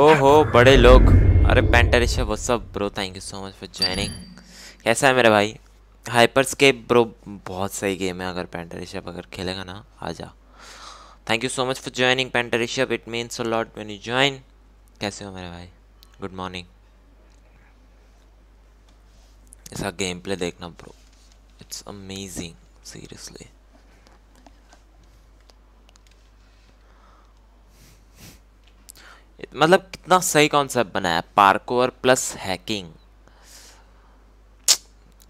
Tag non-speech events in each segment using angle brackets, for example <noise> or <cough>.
ओहो, बड़े लोग। अरे पेंटरिशा वो सब bro thank you so much for joining कैसा है मेरे भाई? हाइपरस्केप ब्रो बहुत सही गेम है अगर पेंटरिशप अगर खेलेगा ना, आ जा। Thank you so much for joining पेंटरिशप it means a lot when you join कैसे हो मेरे भाई? गुड मॉर्निंग ऐसा गेम प्ले देखना ब्रो इट्स अमेजिंग सीरियसली मतलब कितना सही कॉन्सेप्ट बनाया पार्कोर प्लस हैकिंग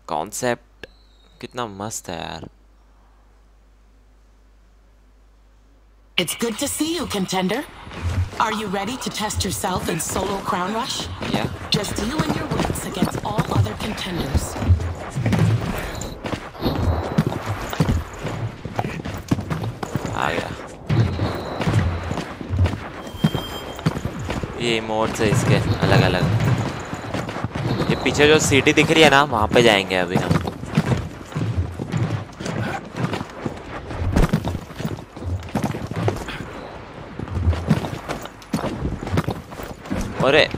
कॉन्सेप्ट कितना मस्त है यार It's good to see you, contender. Are you ready to test yourself in solo Crown Rush? Yeah. Just you and your wits against all other contenders. आ गया ये emotes है इसके अलग अलग ये पीछे जो सिटी दिख रही है ना, वहाँ पे जाएँगे अभी हम। अरे!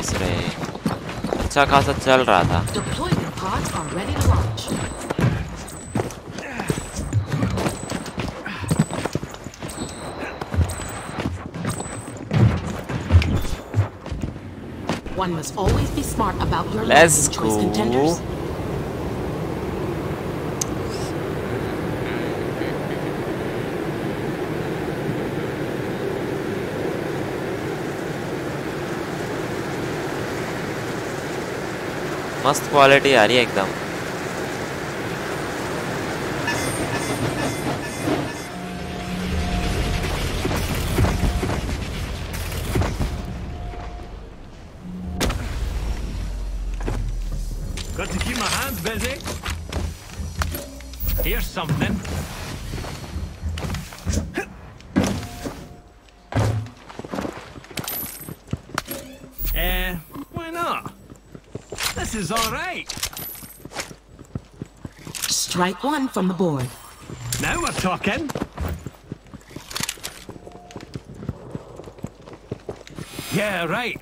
नाइस रे अच्छा खासा चल रहा था Deployment pods are ready to launch. One must always be smart about your Let's landing choice, go. contenders. मस्त क्वालिटी आ रही है एकदम। Strike one from the board. Now we're talking. Yeah, right.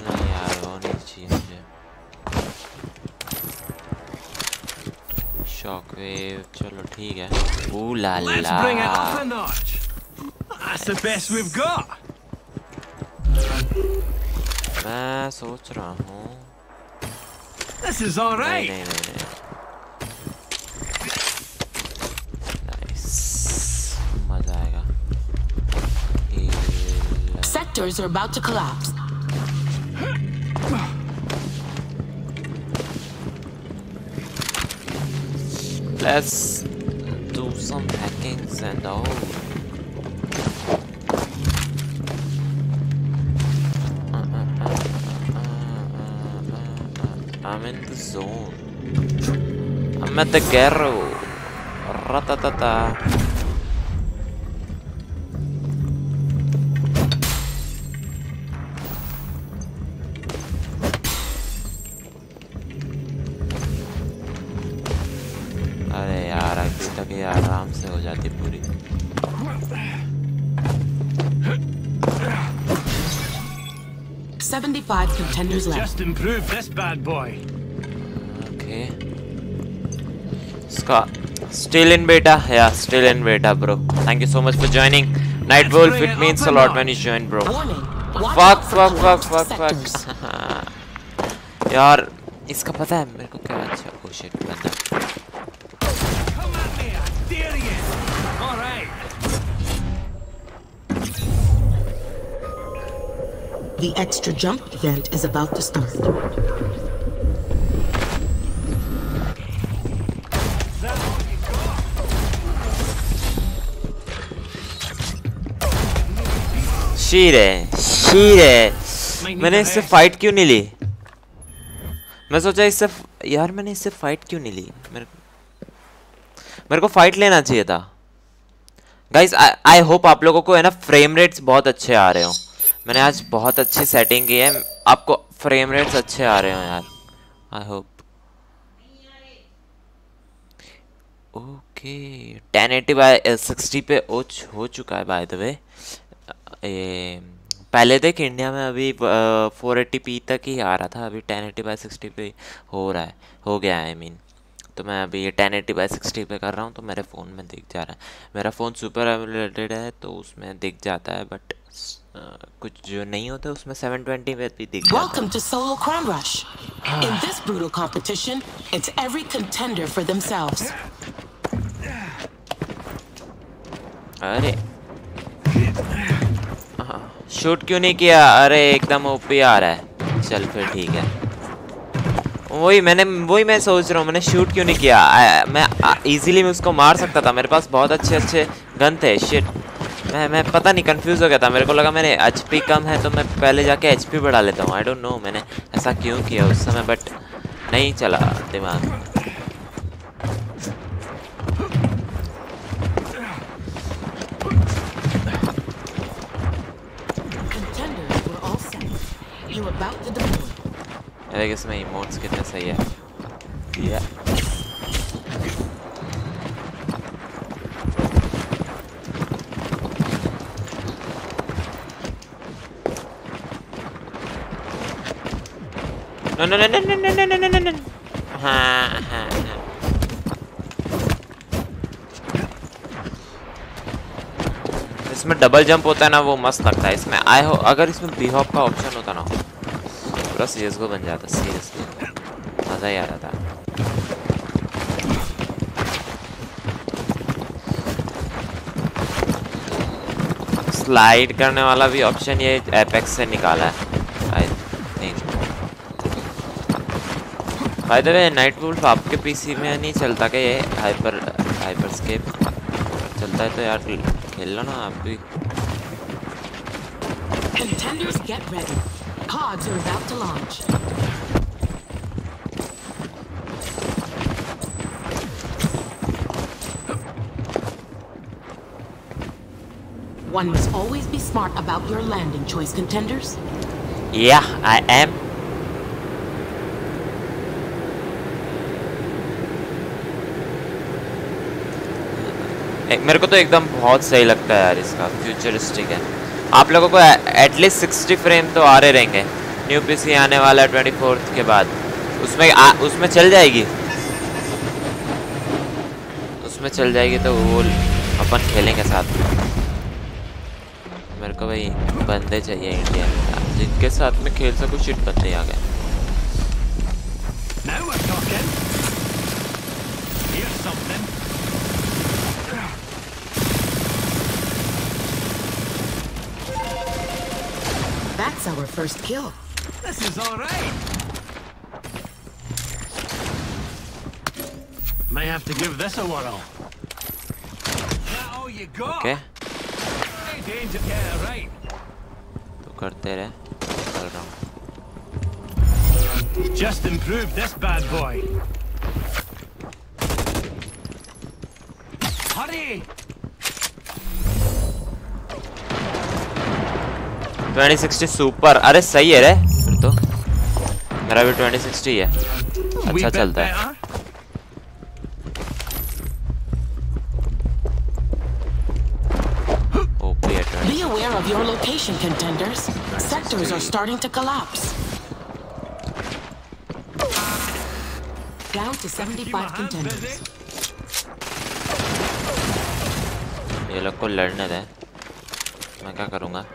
नहीं यार वो नहीं चाहिए मुझे शॉकवेव चलो ठीक है ओ ला Let's La bring it up a notch. That's the best we've got. मैं सोच रहा हूँ this is all right. Nine, nine, nine, nice. Sectors are about to collapse. Let's zone. I'm at the ghetto. Ratatata. अरे यार अभी तक ये आराम से हो जाती पूरी Seventy-five contenders left. Just improve this bad boy. Okay इसका स्टिल इन बेटा या स्टिल इन बेटा bro thank you so much for joining Night Wolf it means a lot when you join bro Warning. Watch fuck out for fuck fuck collapsed fuck sectors. Fuck यार इसका पता है मेरे को क्या अच्छा ओ शिट बंदा Come at me, I dare you. All right. The extra jump event is about to start. शीर है शीर है। मैंने इससे फाइट क्यों नहीं ली? मैं सोचा इससे यार मैंने इससे फाइट क्यों नहीं ली? मेरे मेरे को फाइट लेना चाहिए था। गाइस आई होप आप लोगों को है ना फ्रेम रेट्स बहुत अच्छे आ रहे हो। मैंने आज बहुत अच्छी सेटिंग की है। आपको फ्रेम रेट्स अच्छे आ रहे हो यार। I hope okay ten eighty by sixty पे ओच हो चुका है बाय द वे ये पहले देख इंडिया में अभी फोर एट्टी पी तक ही आ रहा था अभी टेन एटी बाई सिक्सटी पे हो रहा है हो गया है आई मीन mean. तो मैं अभी ये टेन एटी बाई सिक्सटी पे कर रहा हूँ तो मेरे फ़ोन में दिख जा रहा है मेरा फ़ोन सुपर एमुलेटेड है तो उसमें दिख जाता है बट कुछ जो नहीं होता उसमें सेवन ट्वेंटी पे भी दिख Welcome to Solo Crown Rush. In this brutal competition, it's every contender for themselves. अरे शूट क्यों नहीं किया? अरे एकदम ओपी आ रहा है। चल फिर ठीक है। वही मैंने वही मैं सोच रहा हूँ मैंने शूट क्यों नहीं किया? आ, मैं इजीली मैं उसको मार सकता था। मेरे पास बहुत अच्छे अच्छे गन थे। शिट मैं मैं पता नहीं कंफ्यूज हो गया था। मेरे को लगा मैंने एच कम है तो मैं पहले जाके एचपी बढ़ा लेता हूँ। आई डोंट नो मैंने ऐसा क्यों किया उस समय बट नहीं चला दिमाग। You're about to deploy. अरे इसमें इमोट्स कितने सही है या No, no, no, no, no, no, no, no, no, no, no. हाँ, हाँ. इसमें डबल जंप होता है ना वो मस्त लगता है इसमें आई हो अगर इसमें बी हॉप का ऑप्शन होता ना पूरा सीरियस को बन जाता सीरियसली मज़ा ही आ रहा था स्लाइड करने वाला भी ऑप्शन ये एपेक्स से निकाला है। I think by night wolf आपके पीसी में नहीं चलता क्या ये? हाइपर हाइपरस्केप चलता है तो यार खेल लो ना आप भी। Contenders, get ready. Pods are about to launch. One must always be smart about your landing choice, contenders. Yeah, I am. एक, मेरे को तो एकदम बहुत सही लगता है यार इसका फ्यूचरिस्टिक है आप लोगों को एटलीस्ट सिक्सटी फ्रेम तो आ रहे रहेंगे न्यू पीसी आने वाला है ट्वेंटी फोर्थ के बाद। उसमें आ, उसमें चल जाएगी? उसमें चल जाएगी तो वो अपन खेलेंगे साथ में। मेरे को भाई बंदे चाहिए इंडिया में जिनके साथ में खेल सकूँ शिट बंदे आ गए. That's our first kill. This is all right. May have to give this a whirl. That all you got? Okay Hey, danger. Yeah, right. तो करते रहे चल रहा हूँ Just improved this bad boy. Hurry! Twenty sixty super अरे सही है रे फिर तो मेरा भी ट्वेंटी सिक्सटी है अच्छा चलता है better. ओपी है 20 Be aware of your location, contenders. Sectors are starting to collapse. Down to 75 contenders. ये लोग को लड़ने दे मैं क्या करूँगा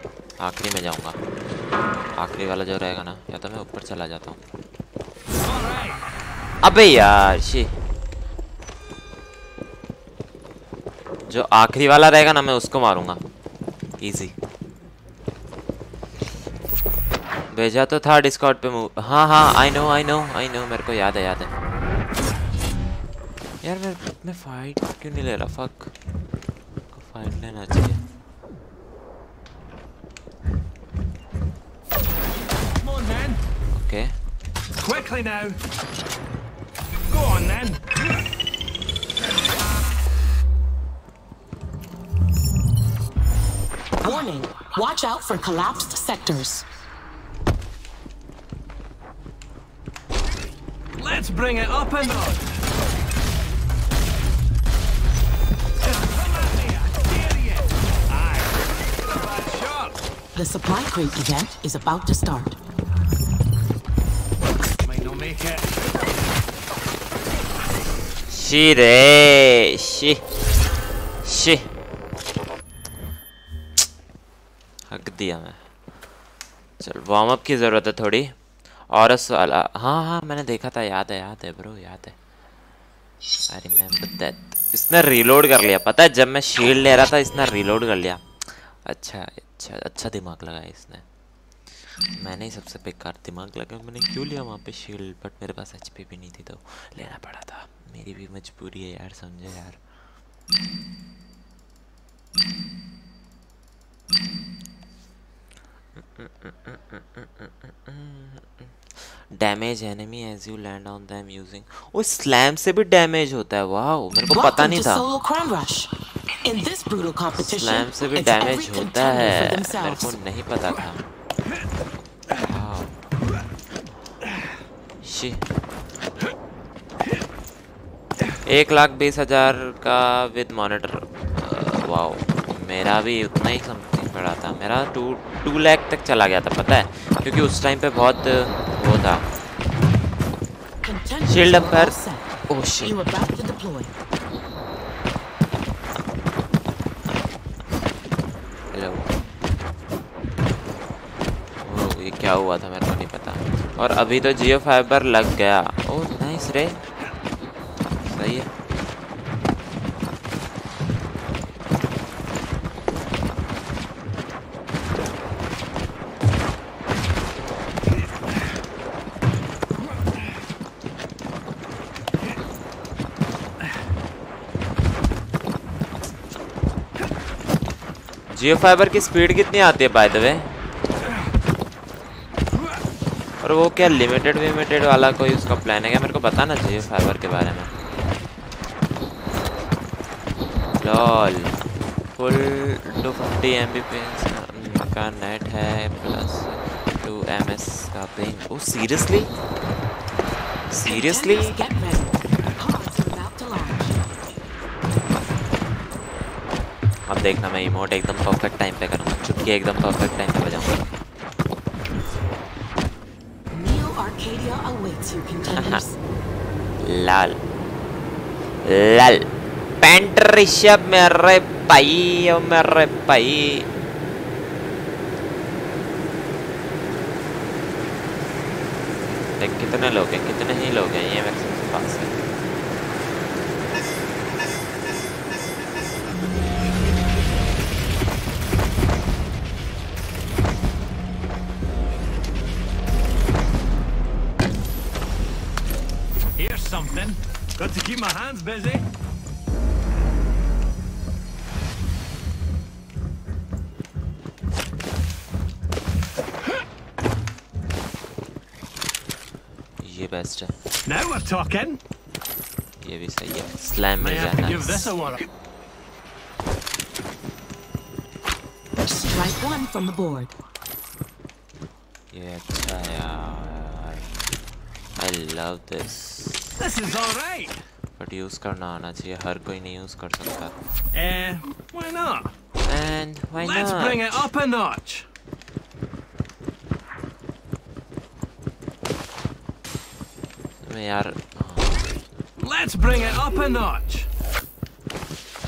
आखिरी में जाऊँगा आखिरी वाला जो रहेगा ना, या तो मैं ऊपर चला जाता हूँ। अबे यार शी जो आखिरी वाला रहेगा ना, मैं उसको मारूँगा। इजी भेजा तो था डिस्कॉर्ड पे मूव हाँ हाँ I know I know I know मेरे को याद है याद है। यार, मैं मैं फाइट क्यों नहीं ले रहा? फक फाइट लेना चाहिए। Okay Quickly now. Go on then. Warning. Watch out for collapsed sectors. Let's bring it up a notch. Just come at me, I dare you. Aye. Not a bad shot. The supply crate event is about to start. शी रे शी शी हक दिया मैं। चल warm up की ज़रूरत है थोड़ी। और वाला हाँ हाँ मैंने देखा था, याद है याद है ब्रो याद है। आई रिमेम्बर दैट इसने रीलोड कर लिया। पता है, जब मैं शील्ड ले रहा था, इसने रीलोड कर लिया। अच्छा अच्छा अच्छा दिमाग लगाया इसने। मैंने ही सबसे बेकार दिमाग लगा मैंने क्यों लिया वहाँ पे शील्ड बट मेरे पास एचपी भी नहीं थी तो लेना पड़ा था। मेरी भी मजबूरी है यार समझे यार। Damage enemy as you land on them using वो स्लैम से भी डैमेज होता है वाह मेरे को पता नहीं था। स्लैम से भी डैमेज होता है मेरे को नहीं पता था। शी एक लाख बीस हज़ार का विद मॉनिटर। वाओ मेरा भी उतना ही समथिंग पड़ा था। मेरा टू टू लैख तक चला गया था पता है? क्योंकि उस टाइम पे बहुत वो था। All Par. set. Oh, ये क्या हुआ था मेरे को नहीं पता। और अभी तो जियो फाइबर लग गया। ओह नाइस रे। सही है। जियो फाइबर की स्पीड कितनी आती है बाय द वे और वो क्या लिमिटेड विमिटेड वाला कोई उसका प्लान है क्या? मेरे को पता ना जियो फाइबर के बारे में। Lol full two fifty M B का नेट है प्लस टू एम एस का पिंग ओ सीरियसली सीरियसली. अब देखना मैं इमोट एकदम परफेक्ट टाइम पे करूँगा। चुटकी एकदम परफेक्ट टाइम पे बजाऊँगा। लाल। लाल। पैंट ऋषभ मेरे पाई ओ मेरे पाई देख, कितने लोग हैं, कितने ही लोग हैं, ये maximum keep my hands busy. ये बेस्ट है Now we're talking. ये भी सही है slam May mill have to जाना give this a whirl. Strike one from the board. ये अच्छा है यार I love this This is all right. But use करना आना चाहिए हर कोई नहीं यूज़ कर सकता why not? And why Let's bring not it up a notch. यार Let's bring it up a notch.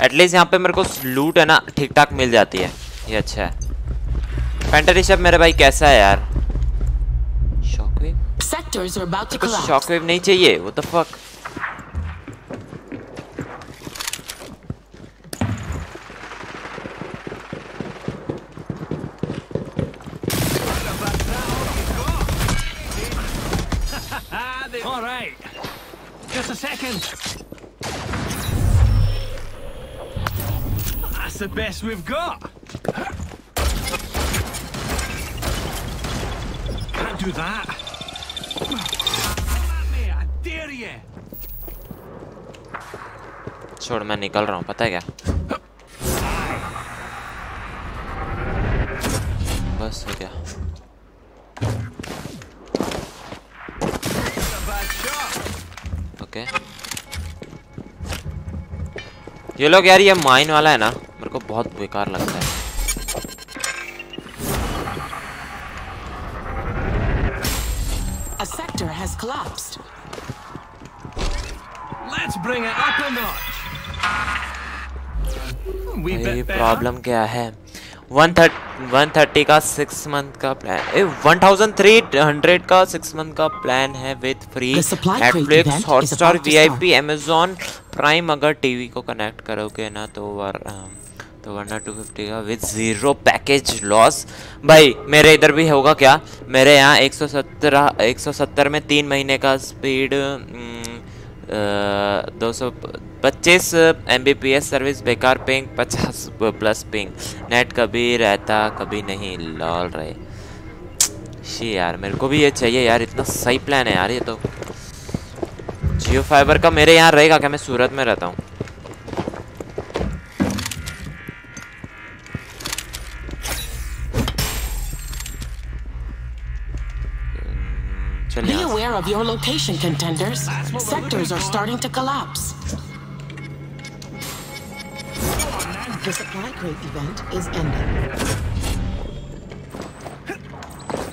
At least यहाँ पे मेरे को लूट है ना ठीक ठाक मिल जाती है ये अच्छा है पेंटर ऋषभ मेरे भाई कैसा है यार शॉकवेव are about to कुछ collapse. शॉकवेव नहीं चाहिए वो the fuck best we've got. Can't do that. Come at me, I dare you. छोड़ मैं निकल रहा हूँ पता है क्या तो क्या That's a bad shot. Okay ये लोग यार ये माइन वाला है ना मेरे को बहुत बेकार लगता है। A sector has collapsed. Let's bring it up a notch. We ये प्रॉब्लम क्या है? वन थर्ट वन थर्टी का सिक्स मंथ का plan one thousand three hundred का सिक्स मंथ का प्लान है with free Netflix Hotstar V I P Amazon Prime अगर TV को कनेक्ट करोगे ना तो वर अम, तो वरना टू फिफ्टी का विद ज़ीरो पैकेज लॉस भाई, मेरे इधर भी होगा क्या? मेरे यहाँ एक सौ सत्रह, एक सौ सत्तर में तीन महीने का स्पीड दो सौ पच्चीस एम सर्विस बेकार पिंग पचास प्लस पिंग नेट कभी रहता, कभी नहीं लॉल रहे शी यार, मेरे को भी ये चाहिए यार, इतना सही प्लान है यार ये तो। जियो फाइबर का मेरे यहाँ रहेगा क्या? मैं सूरत में रहता हूँ। aware of your location, contenders. Sectors are starting to collapse. The supply crate event is ending.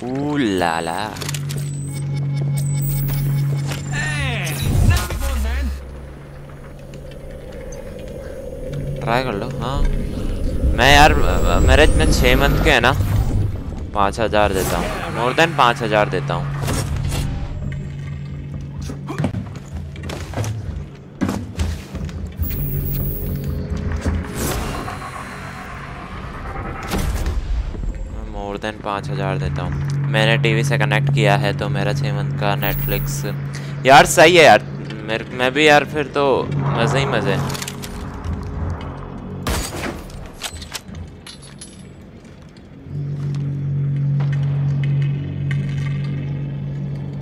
Ooh la la. Hey, now we go then. Try कर लो हाँ मैं यार अ, मेरे में छः मंथ के है ना पाँच हजार देता हूँ मोर देन पाँच हजार देता हूँ पाँच हज़ार देता हूँ मैंने टीवी से कनेक्ट किया है तो मेरा छः मंथ का नेटफ्लिक्स यार सही है यार मेरे मैं भी यार फिर तो मज़े ही मज़े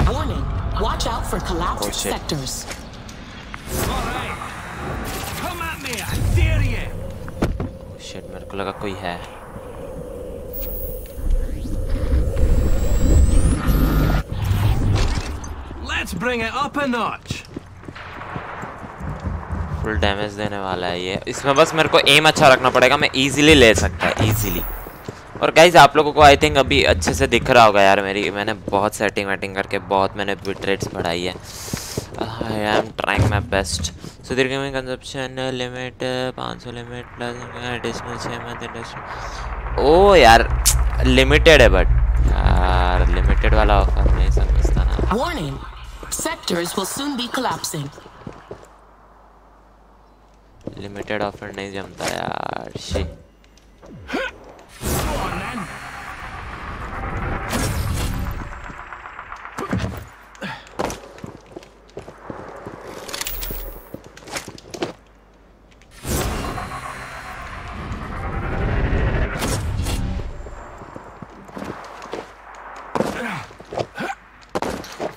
Warning. Watch out for collapsed Oh, shit. sectors. All right. Come at me, I dare you. Shit मेरे को लगा कोई है bring it up a notch. Full damage देने वाला है ये। इसमें बस मेरे को एम अच्छा रखना पड़ेगा मैं इजीली ले सकता है इजीली और गाइज़ आप लोगों को आई थिंक अभी अच्छे से दिख रहा होगा यार मेरी मैंने बहुत सेटिंग वेटिंग करके बहुत मैंने बिट रेट्स बढ़ाई है। I am trying my best Sudhir gaming consumption limit पाँच सौ लिमिट प्लस एडिशनल छः मंथ इंडस्ट्री ओ यार लिमिटेड है बट यार लिमिटेड वाला ऑफ़र नहीं समझता ना। Warning. Sectors will soon be collapsing. Limited offer नहीं जमता यार she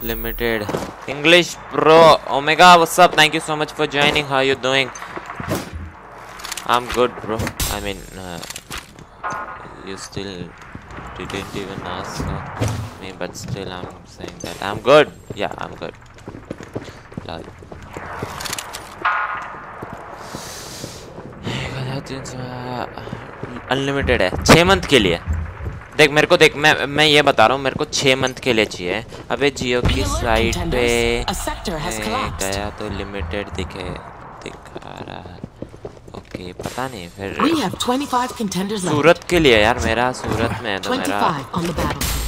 limited english bro omega what's up thank you so much for joining how you doing i'm good bro i mean uh, you still didn't even ask uh, me but still i'm saying that i'm good yeah i'm good Lol. <sighs> Unlimited है छः month के लिए देख मेरे को देख मैं मैं ये बता रहा हूँ मेरे को छः मंथ के लिए चाहिए अबे जियो की साइट पे. गया तो लिमिटेड दिखे दिखा रहा है ओके पता नहीं फिर We have 25 contenders left. सूरत के लिए यार मेरा सूरत में है तो मेरा 25 on the battlefield.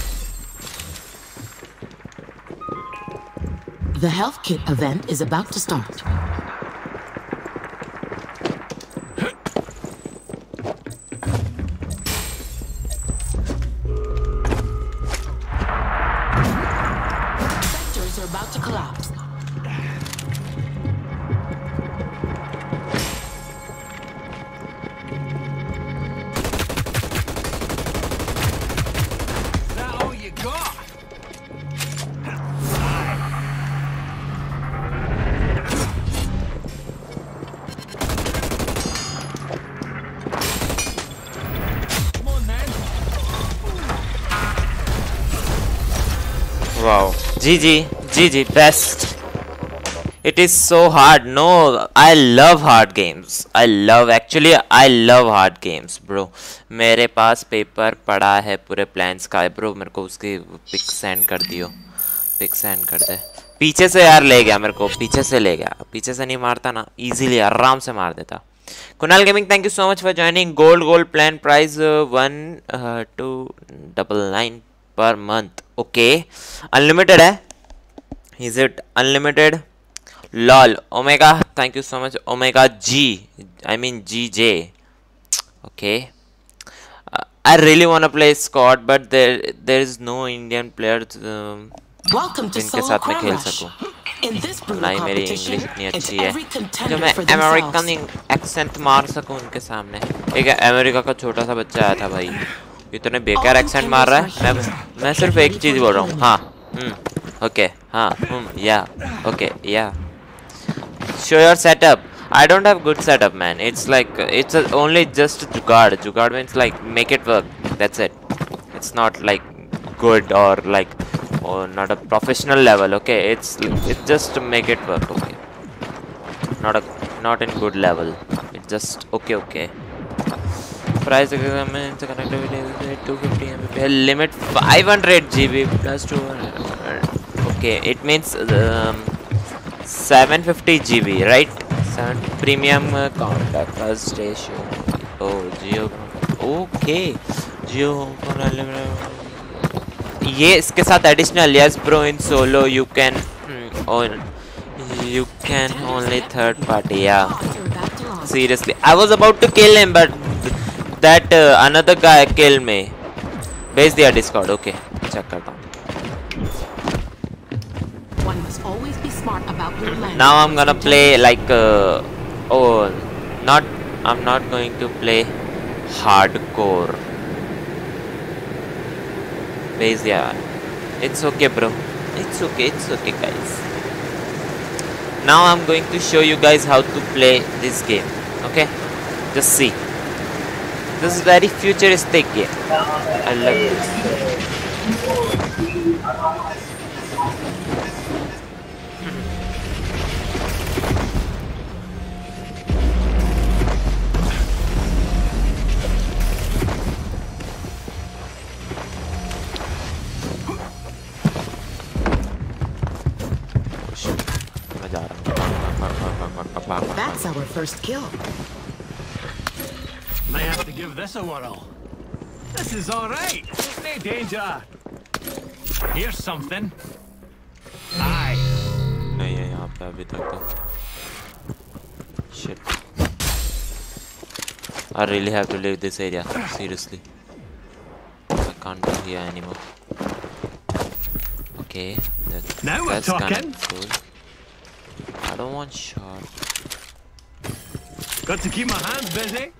The health kit event is about to start. Wow. G G best It is so hard. No, I love hard games. I love actually I love hard games, bro. मेरे पास paper पड़ा है पूरे plans का bro मेरे को उसकी pic send कर दियो पिक सेंड कर दे पीछे से यार ले गया मेरे को पीछे से ले गया पीछे से नहीं मारता ना इजीली आराम से मार देता Kunal gaming thank you so much for joining gold gold plan price one two double nine per month okay unlimited है is it unlimited lol omega thank you so much omega g i mean gj okay uh, i really want to play squad but there there is no indian player um, जिनके साथ मैं खेल सकूँ In this brutal ना ही मेरी English इतनी अच्छी है जो मैं अमेरिकन. एक्सेंट मार सकूँ उनके सामने एक अमेरिका का छोटा सा बच्चा आया था भाई ये तो बेकार एक्सेंट मार रहा है। मैं मैं सिर्फ़ एक चीज़ बोल रहा हूँ। हाँ। ओके हाँ। Yeah okay yeah show your setup I don't have good setup man it's like it's only just जुगाड़। जुगाड़ means like make it work that's it it's not like good or like not a professional level okay it's it's just make it work okay not a not in good level it's just okay okay price में इनसे देते two fifty M P. Limit five hundred G B plus two okay it means seven fifty G B right seven premium contact oh Jio okay Jio ये इसके साथ additional yes pro in solo you can you can only third party yeah seriously I was about to kill him but that uh, another guy killed me. Base their discord okay. Check karta one must always be smart about now i'm gonna play like uh, oh not i'm not going to play hardcore. Base yeah it's okay bro. It's okay it's okay guys. Now i'm going to show you guys how to play this game okay? Just see. This is very futuristic game. I love this. That's our first kill. May have to give this a whirl. This is all right. No danger. Here's something. Aye. नहीं है यहाँ पे अभी तक तो shit I really have to leave this area seriously I can't be here anymore okay that, Now we're that's kind talking. of cool I don't want shot Got to keep my hands busy.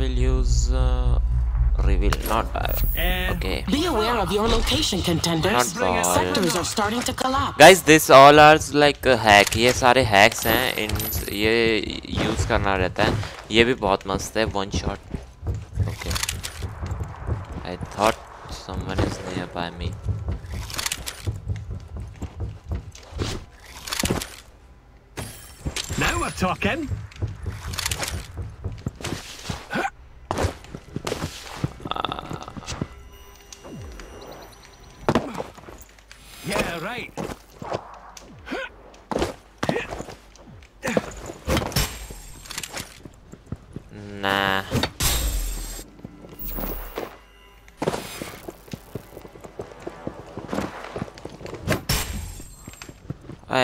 will use uh, reveal not uh, Eh, okay Be aware of your location, contenders. Not ball. Sectors are starting to collapse. Guys this all are like hack ये सारे hacks हैं इन ये use करना रहता है ये भी बहुत मस्त है one shot okay I thought someone is nearby me now we're talking.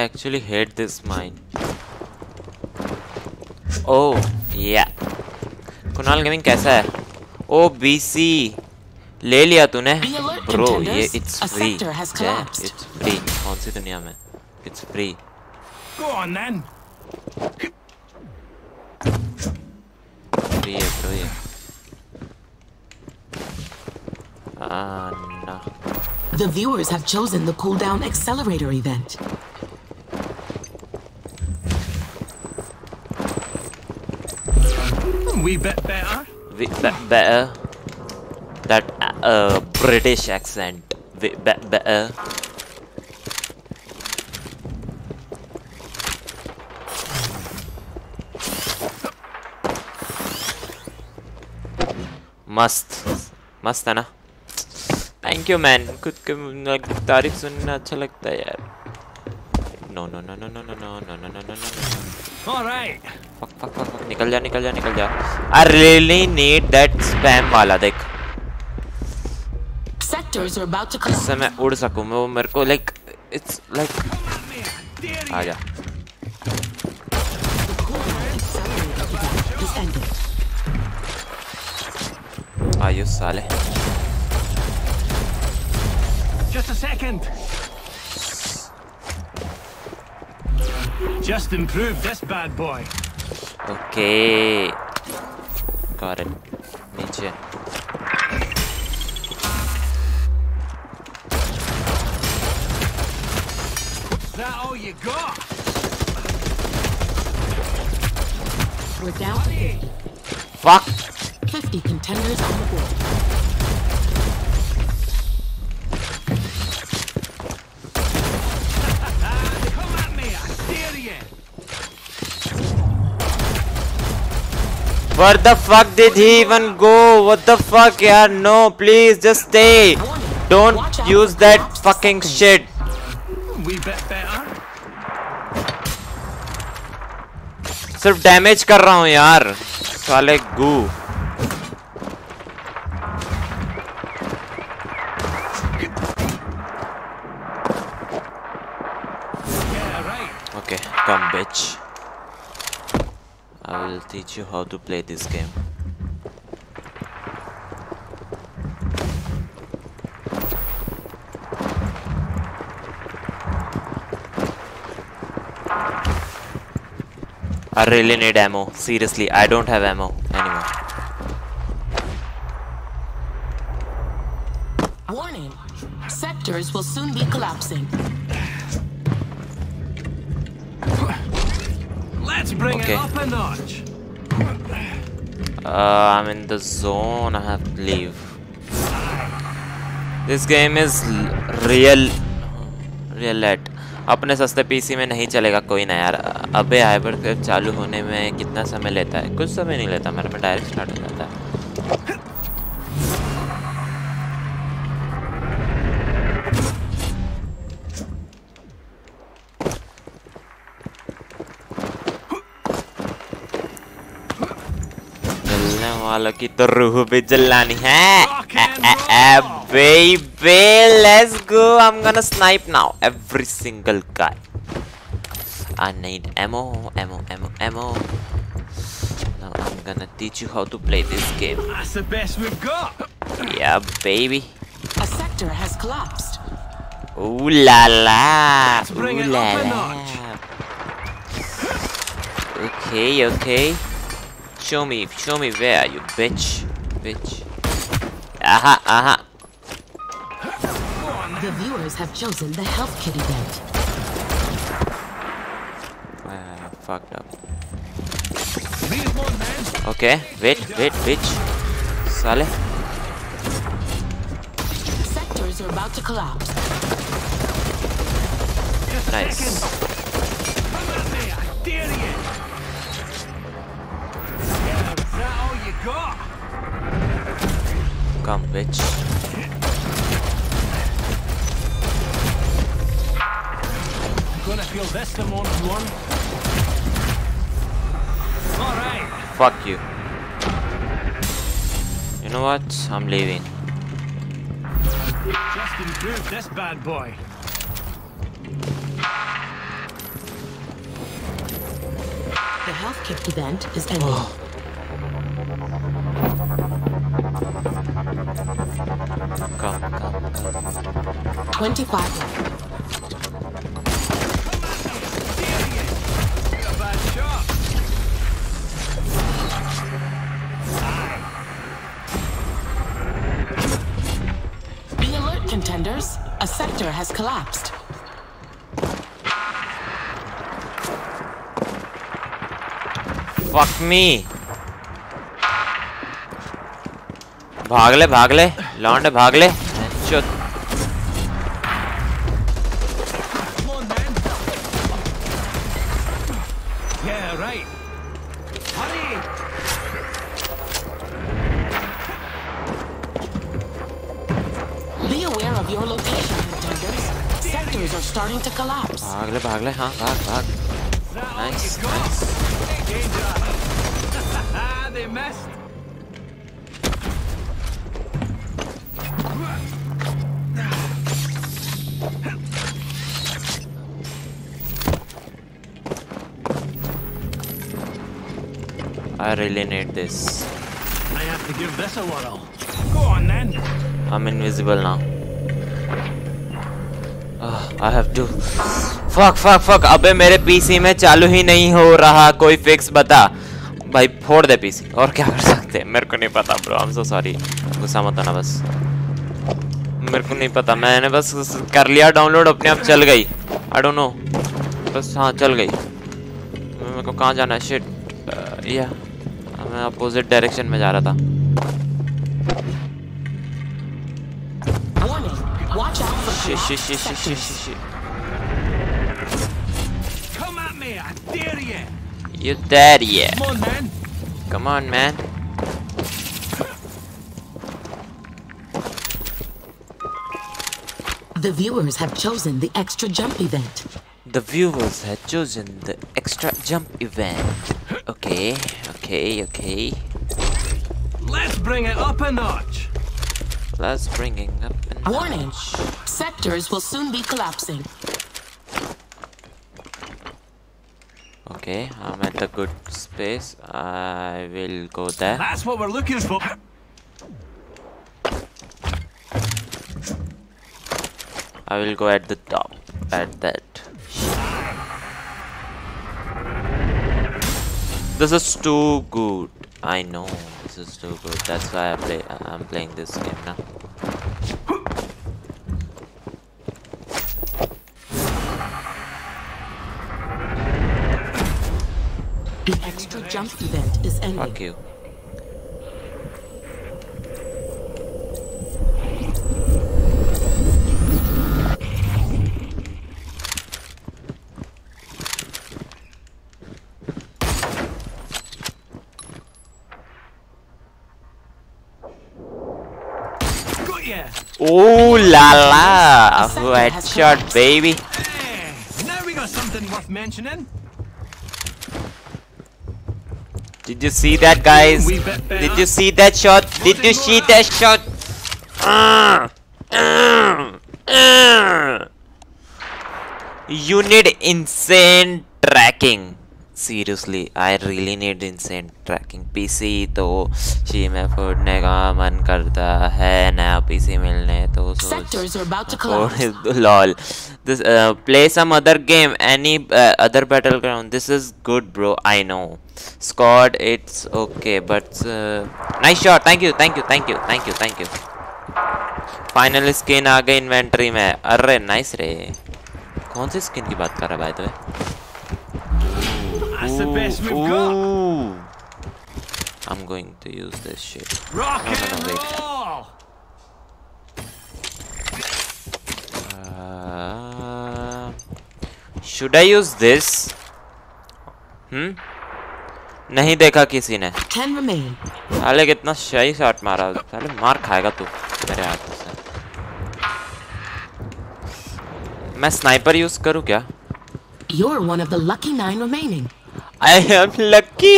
actually hate this mine. Oh, yeah. Kunal gaming कैसा है? ओ बीसी ले लिया तूने? Be alert, Bro, ये contenders. it's A free. sector has Yeah, collapsed. it's free. कौन सी दुनिया में? It's free. Go on then. Free है bro ये. Ah, no. The viewers have chosen the cooldown accelerator event. A wee bit better. We, be better. that uh, British accent. Be- be- be- uh. मस्त मस्त है ना thank you man खुद के like, तारीफ सुनना अच्छा लगता है यार no no no no no no no no no no no no All right. fuck fuck fuck fuck निकल जा निकल जा निकल जा I really need that spam वाला देख collapse. मैं उड़ सकूँ मैं वो मेरे को लाइक इट्स लाइक आ. जा. आयु साले Just a second. Just improved this bad boy. Okay. Got it. Where the fuck did he even go? What the fuck, yeah? No, please just stay. Don't Watch out use for that collapsed fucking sectors. shit. Wee bit better. सिर्फ damage कर रहा हूँ यार साले गू teach you how to play this game. I really need ammo. Seriously, I don't have ammo anymore. Warning. Sectors will soon be collapsing. Let's bring Okay. it up a notch. Uh, I'm in the zone. I have to leave. This game is real, real let. अपने सस्ते PC में नहीं चलेगा कोई ना यार अबे क्रिप चालू होने में कितना समय लेता है कुछ समय नहीं लेता मेरे में डायरेक्ट स्टार्ट हो जाता है वालों की तो रूह भी जलानी है Rock and roll. baby let's go I'm gonna snipe now every single guy I need ammo ammo ammo ammo now I'm gonna teach you how to play this game That's the best we've got. yeah baby A sector has collapsed. ooh la la Let's bring ooh it la up a la notch. okay okay show me show me where you bitch bitch aha aha The viewers have chosen the health kit event. I fucked up Leave one man. Okay, wait, wait, bitch. Sale. Sectors are about to collapse. Just a Nice. You got? Come, bitch. Gonna feel this the moment one. All right. Fuck you. You know what? I'm leaving. Just improve this bad boy. The health kit event is ending. Come, 25 left. A bad shot. Be alert, contenders. A sector has collapsed. Fuck me. भाग ले भाग ले लौंडे भाग ले location, contenders. Sectors are starting to collapse. Bagle, bagle, huh? Bag, bag. Nice, nice. <laughs> Ah, they messed. I really need this. I have to give this a whirl. Go on then. I'm invisible now. I have to fuck fuck fuck. अबे मेरे PC में चालू ही नहीं हो रहा। कोई fix बता। भाई, फोड़ दे पीसी और क्या कर सकते हैं? मेरे को नहीं पता bro I am so sorry गुस्सा मत आना बस। मेरे को नहीं पता। मैंने बस कर लिया डाउनलोड अपने आप चल गई। आई डोंट नो बस हाँ चल गई। मेरे को कहाँ जाना है? शिट या मैं अपोजिट डायरेक्शन में जा रहा था। Shit, shit, shit, shit, shit, shit, shit. Come at me, I dare you. You dead yeah. Come on, man. Come on, man. The viewers have chosen the extra jump event. The viewers had chosen the extra jump event. Okay, okay, okay. Let's bring it up a notch. Let's bring it up and Warning, sectors will soon be collapsing. Okay, I'm at a good space. I will go there. That's what we're looking for. I will go at the top. At that. This is too good. I know this is too good. That's why I play. I'm playing this game now. The extra jump event is ending. Fuck you. Ooh la la! The second has Headshot, baby. Hey, now we got something worth mentioning. Did you see that, guys? We bet better. Did you see that shot? Did you see that shot? Ah, ah, ah. You need insane tracking. Seriously I really need in insane tracking P C तो शी में फोड़ने का मन करता है नया P C मिलने तो lol this play some other game any other battleground this is good bro I know squad it's okay but nice sure thank you thank you thank you thank you thank you final skin आ गई inventory में. अरे nice रे. कौन सी skin की बात कर रहा है भाई तुम्हें तो That's ooh, the best we've ooh. got. I'm going to use this shit. Rock No, and no, wait. roll. Uh, should I use this? Hmm? नहीं देखा किसी ने साले कितना सही शॉट मारा साले मार खाएगा तू मेरे हाथ से मैं स्नाइपर यूज़ करूँ क्या You're one of the lucky nine remaining. I am lucky.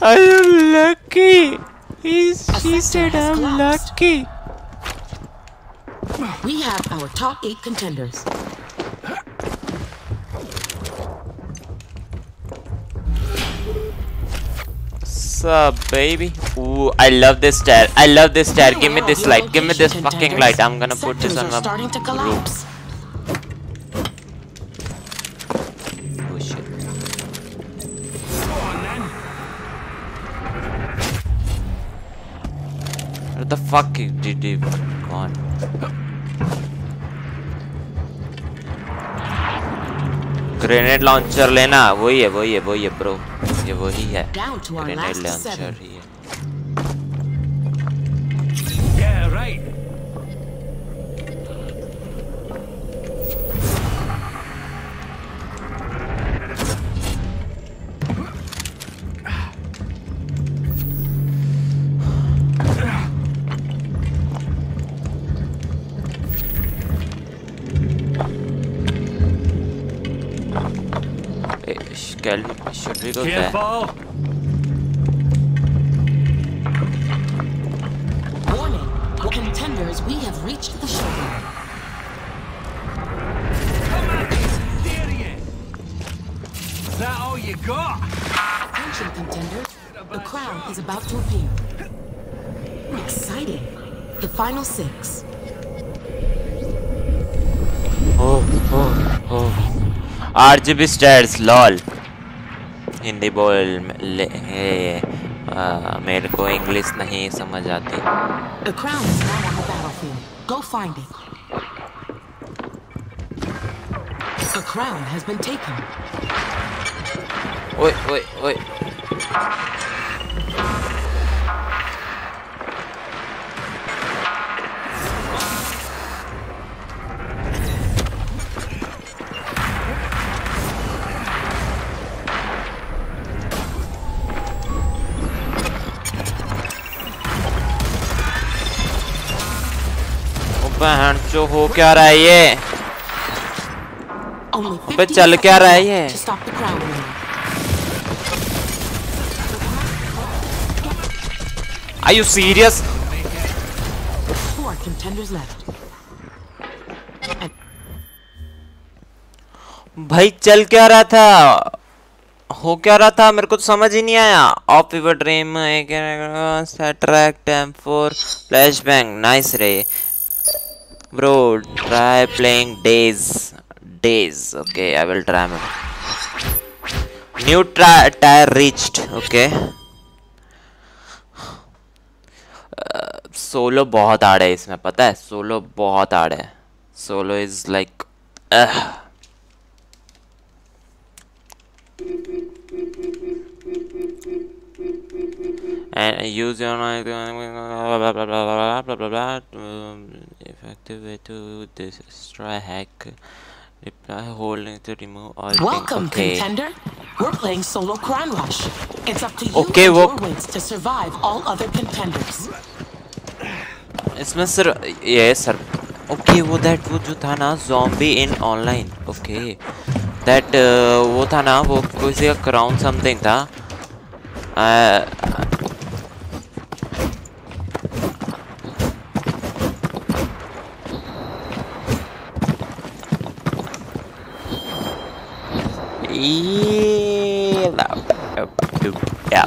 I am lucky. He's, she said I'm lucky. We have our top eight contenders. Sup, baby? Ooh, I love this stair. I love this stair. Give me this light. Give me this fucking light. I'm gonna put this on my roof. Where the fuck did he gone? Grenade launcher लेना वही है वही है वही है bro ये वही है Down to our grenade launcher ही है Yeah, right. Should we go there? Careful. Warning. Contenders, we have reached the showground. Come on, dare you? Is that all you got? Attention, contenders. The crown is about to appear. Exciting. The final six. Oh, oh, oh. RGB stairs, lol. Hindi बोल ले हे, आ, मेरे को English नहीं समझ आती The crown is now on the battlefield. Go find it. The crown has been taken. ओए ओए ओए बहन जो हो क्या रहा है ये Only 50 बे चल क्या रहा है ये. Are you serious? Four contenders left. भाई चल क्या रहा था हो क्या रहा था मेरे को तो समझ ही नहीं आया off dream M four flash bang nice ray bro try playing days days okay I will try new tier reached okay solo बहुत आड़ है इसमें, पता है? सोलो बहुत आड़ है. Solo is like and use your effective way to destroy hack reply holding to remove all thing. welcome, okay contender. We're playing solo crown rush. It's up to you Okay, and वो- your wits to survive all other contenders. इसमें sir ये sir okay वो that वो जो था ना zombie in online okay that वो था ना वो किसी का क्राउन समथिंग था yeah.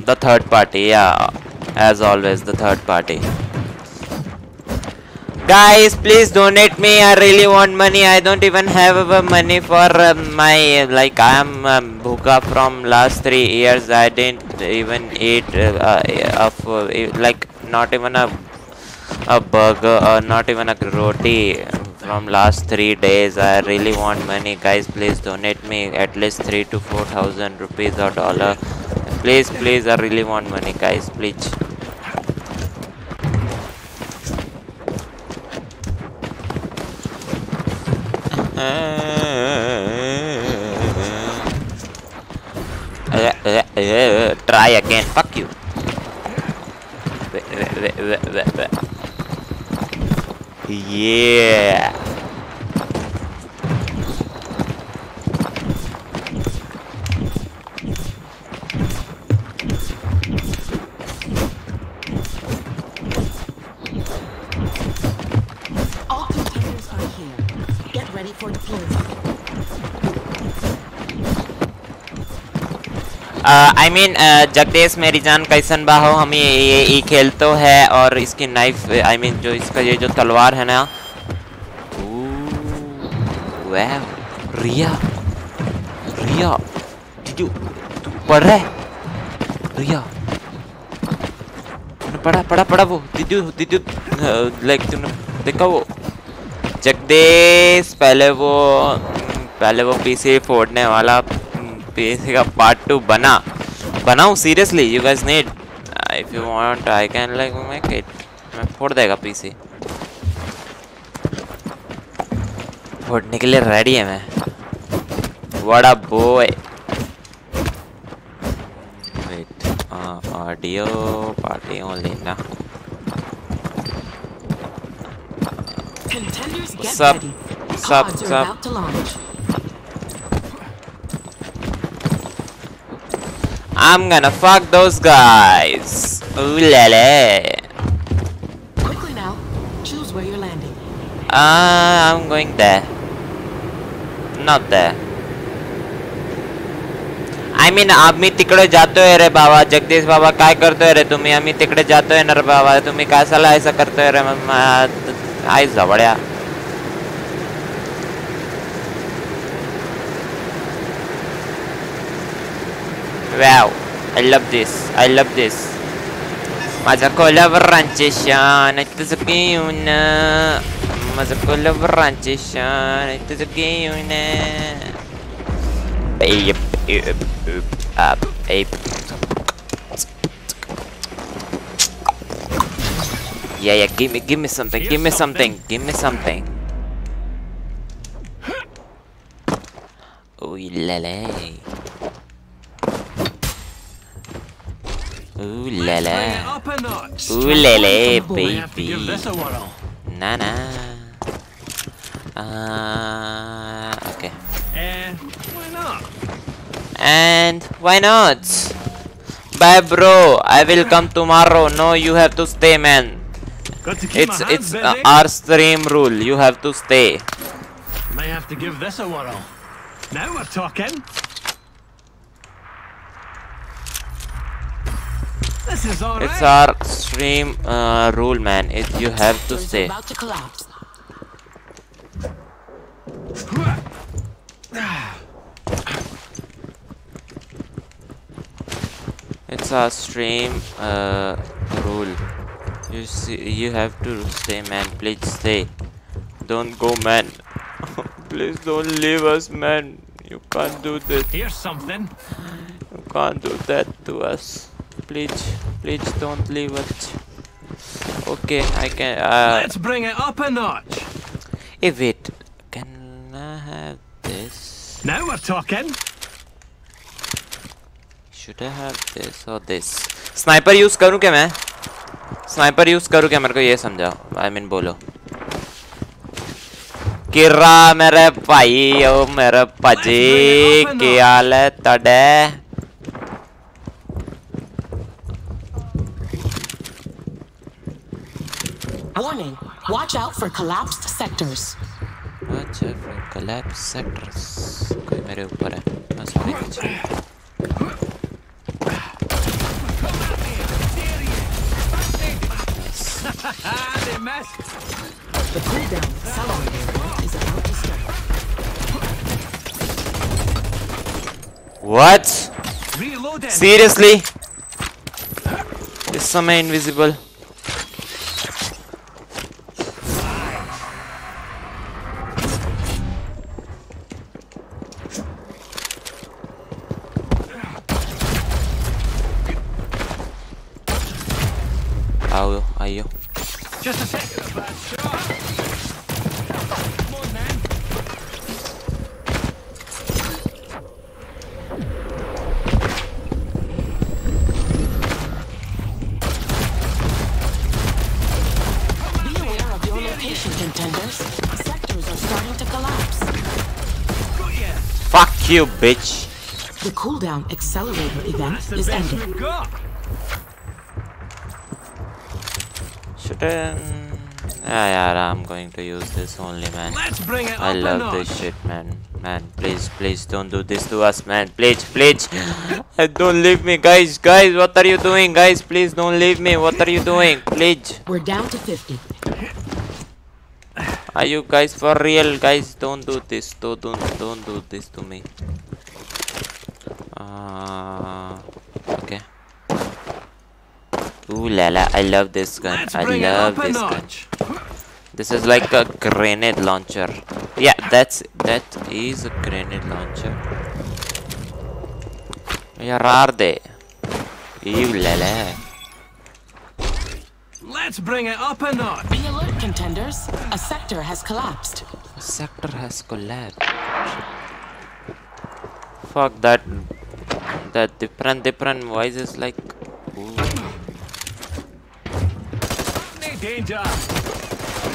The third party yeah. As always the third party. Guys please donate me. I really want money. I don't even have uh, money for uh, my uh, like i am um, bhuka from last three years. I didn't even eat uh, uh, of uh, like not even a a burger or not even a roti from last three days i really want money. Guys please donate me at least three to four thousand rupees or dollar. Please please i really want money guys please. Try again. Fuck you yeah I mean Jagdesh मेरी जान कैसन बा हो? हम ये ये ई खेलतो है और इसकी नाइफ आई मीन जो इसका ये जो तलवार है ना। वाह रिया रिया तू पढ़ रहा है? रिया पढ़ा पढ़ा पढ़ा वो, did you लाइक तूने देखा वो? जगदेश पहले वो पहले वो पीसी फोड़ने वाला पीसी का पार्ट टू बना। बनाऊँ seriously you guys need if you want I can like make it मैं फोड़ देगा पीसी फोड़ने के लिए रेडी है मैं। Vada boy wait audio party only ना। Ready. Sup, Pods I'm gonna fuck those guys. Ooh la la. Quickly now, choose where you're landing. Ah, I'm going there. Not there. I mean आम्ही तिकडे जातोय रे बाबा जगदीश बाबा काय करतोय रे तुम्ही आम्ही तिकडे जातोय ना रे बाबा तुम्ही कशाला असं करतोय रे आय जवळ्या Wow, I love this. I love this. Mother collaboration, it is a game. Uh, Mother collaboration, it is a game. Uh. Ape, ape, ape, ape. Yeah, yeah, give me, give me something, give me something, give me something. Ooh, lele. Ooh la Let's bring it la. up a notch. Ooh la la, We have to give baby. Na na. Uh, okay. Eh, why not? And why not? Bye, bro. I will come tomorrow. No, you have to stay, man. To It's it's uh, our stream rule. You have to stay. May have to give this a whirl. Now we're talking. This is all It's right. our stream uh, rule, man. It you have to Sectors are stay. about to collapse. It's our stream uh, rule. You see, you have to stay, man. Please stay. Don't go, man. <laughs> Please don't leave us, man. You can't do this. Here's something. You can't do that to us. please please don't leave it okay I can uh, let's bring it up a notch if it can I have this now we're talking should I have this or this sniper use karu kya main sniper use karu kya mereko ye samjhao I mean bolo किरा मेरे भाई ओ मेरे भाजी क्या हाल है तड़े Warning, watch out for collapsed sectors. अच्छा फिर collapse sectors कोई मेरे ऊपर है मैं सॉरी पीछे Ah, they missed. The cooldown accelerator event is about to start. what Reloading. seriously इस समय invisible Ya. fuck you bitch. The cooldown accelerator event is best ending. we've got. should I yeah yeah I'm going to use this only man Let's bring it I up love this shit, man. Man, please, please don't do this to us, man. Please, please. <laughs> Don't leave me, guys. Guys, what are you doing, guys? Please don't leave me. What are you doing? Please. We're down to 50. Are you guys for real, guys? Don't do this. Don't don't don't do this to me. Uh, okay. Ooh la la! I love this gun. Let's I love up a this gun. This is like a grenade launcher. Yeah, that's that is a grenade launcher. Where are they? Ew, lele. Let's bring it up a notch. Be alert, contenders. A sector has collapsed. A sector has collapsed. Fuck that. That different different voices like. Ooh.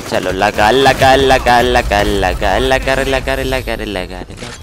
चलो लगा लगा लगा लगा लगा लगा लगा लगा लगा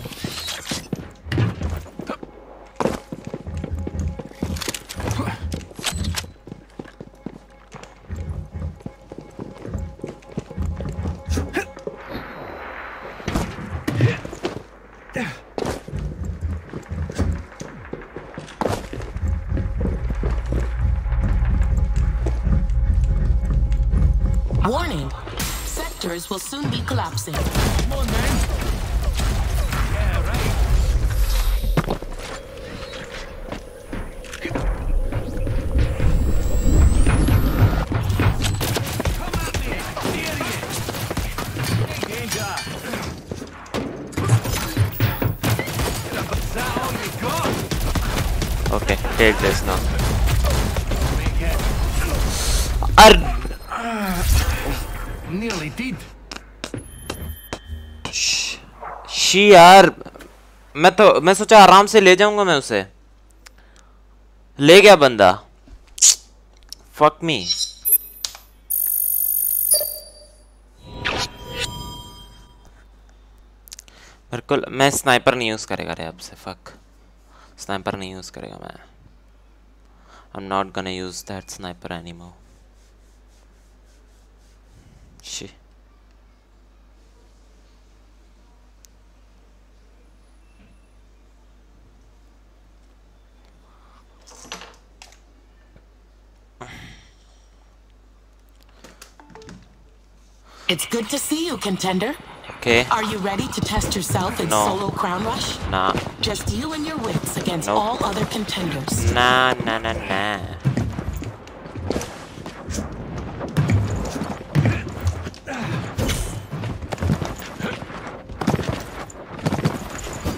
शी यार, मैं तो मैं सोचा आराम से ले जाऊँगा मैं उसे। ले गया बंदा। फक मी मेरे को मैं स्नाइपर नहीं यूज़ करेगा रे अब से फक स्नाइपर नहीं यूज़ करेगा मैं। I am not gonna use that sniper anymore she It's good to see you, contender. Okay. Are you ready to test yourself in No. solo crown rush? Nah. Just you and your wits against Nope. all other contenders. Nah, nah, nah, nah.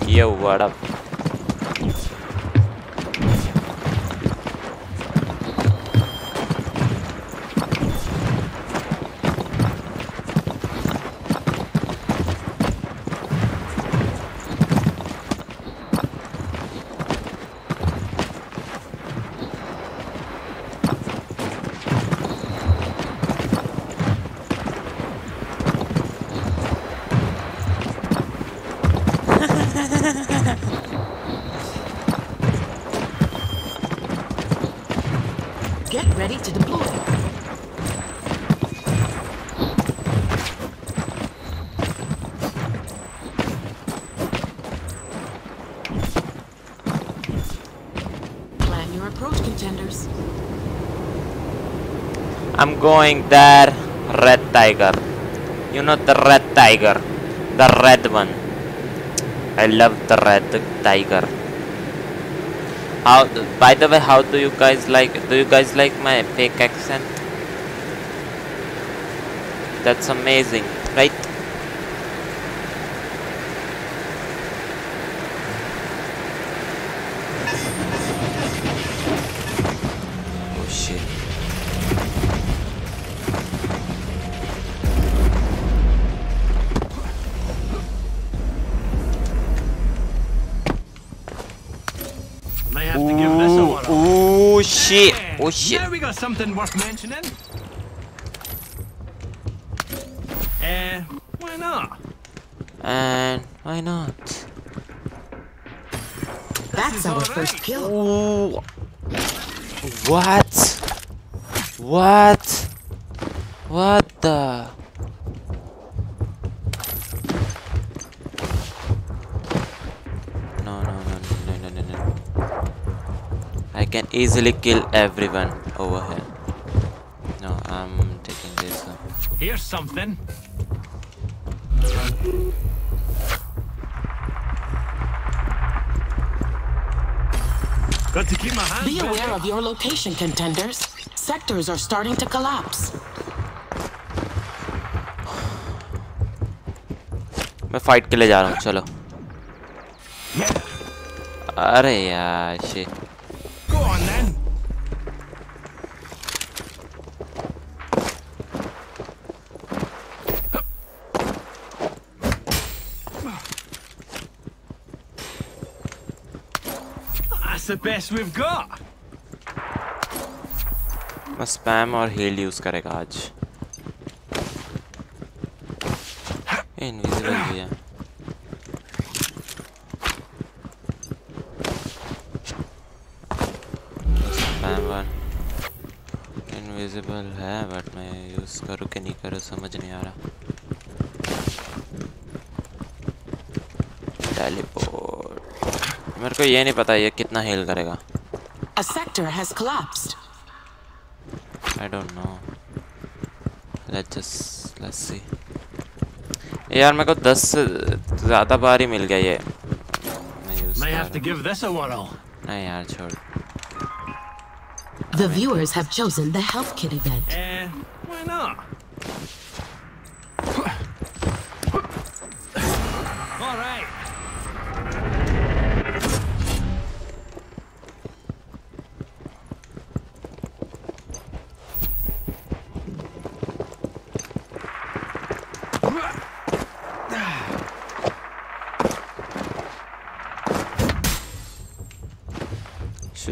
Yo, what up? Going there, red tiger. You know the red tiger, the red one. I love the red tiger. How? By the way, how do you guys like? Do you guys like my fake accent? That's amazing, Yeah, shit. Now we got something worth mentioning. Uh, why not? And why not? That's our all first kill. Ooh. What? What? can easily kill everyone over here. No, I'm taking this. uh, Here's something. Got to keep my hands Be busy. aware of your location, contenders. Sectors are starting to collapse. मैं fight के लिए जा रहा हूँ चलो Yeah. अरे यार shit. best we've got. मैं स्पैम और हील यूज़ करेगा आज। इनविजिबल भी स्पैम इनविजिबल है बट मैं यूज़ करूँ कि नहीं करूँ समझ नहीं आ रहा को ये नहीं पता ये कितना हील करेगा A sector has collapsed. I don't know. Let's just let's see. यार मेरे को 10 से ज़्यादा बार ही मिल गया ये May have to give this a whirl. नहीं यार छोड़ The viewers have chosen the health kit event.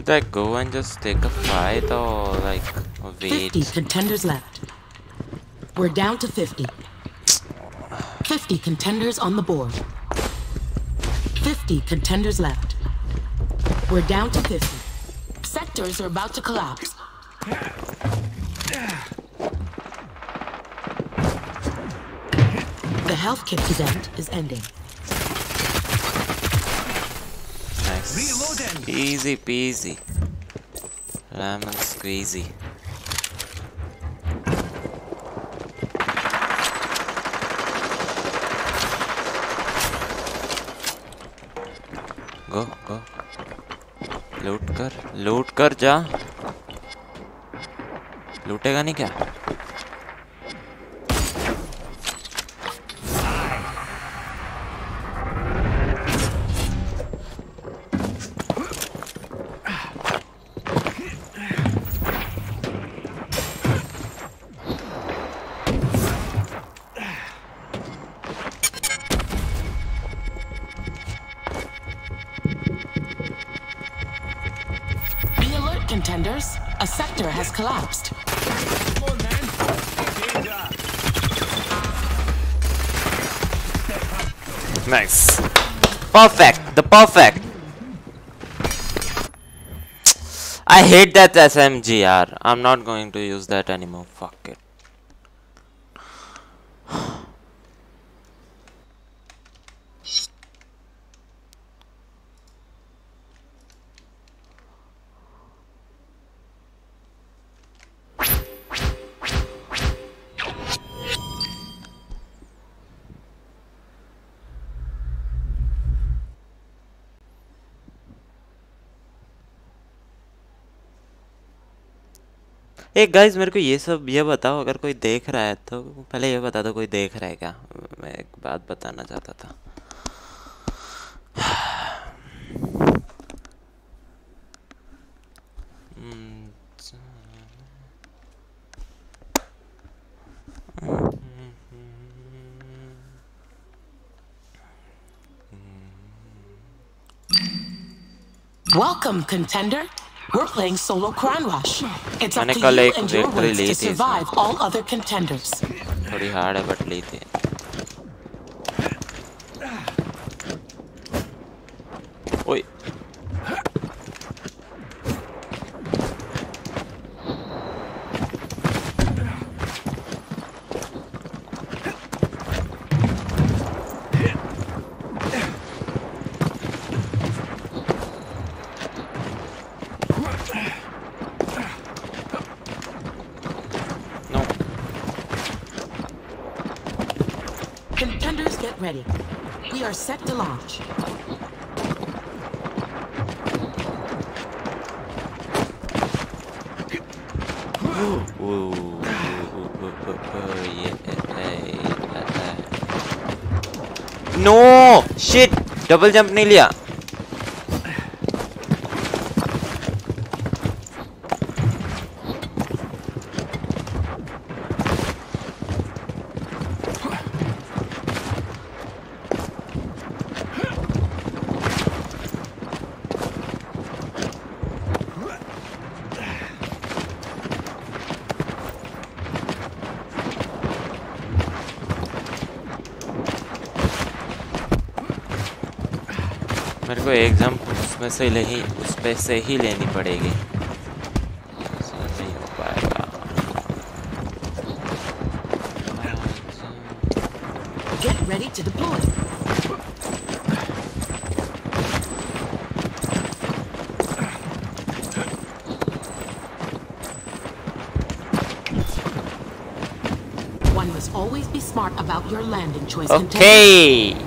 Should I go and just take a fight or like wait? 50 contenders left. We're down to 50. 50 contenders on the board. 50 contenders left. We're down to 50. Sectors are about to collapse. The health kit event is ending. Nice. Easy peasy. Lemon squeezy. गो गो लूट कर लूट कर जा लूटेगा नहीं क्या Perfect. The perfect. I hate that SMG, yaar. I'm not going to use that anymore. Fuck it. एक guys मेरे को ये सब ये बताओ अगर कोई देख रहा है तो पहले ये बता दो कोई देख रहा है क्या मैं एक बात बताना चाहता था Welcome, contender. We're playing solo Crown Rush. It's up मैंने to कल you एक and your victory wits Lee to थी इसमें। survive all other contenders. थोड़ी हार्ड है बट ली थी ready. We are set to launch. Ooh, ooh, ooh, ooh, ooh, yeah, hey, uh, uh. No shit double jump नहीं लिया उसमें से ही उस पे से ही लेनी पड़ेगी ऐसा नहीं हो पाएगा Get ready to deploy. One must always be smart about your landing choice. contender.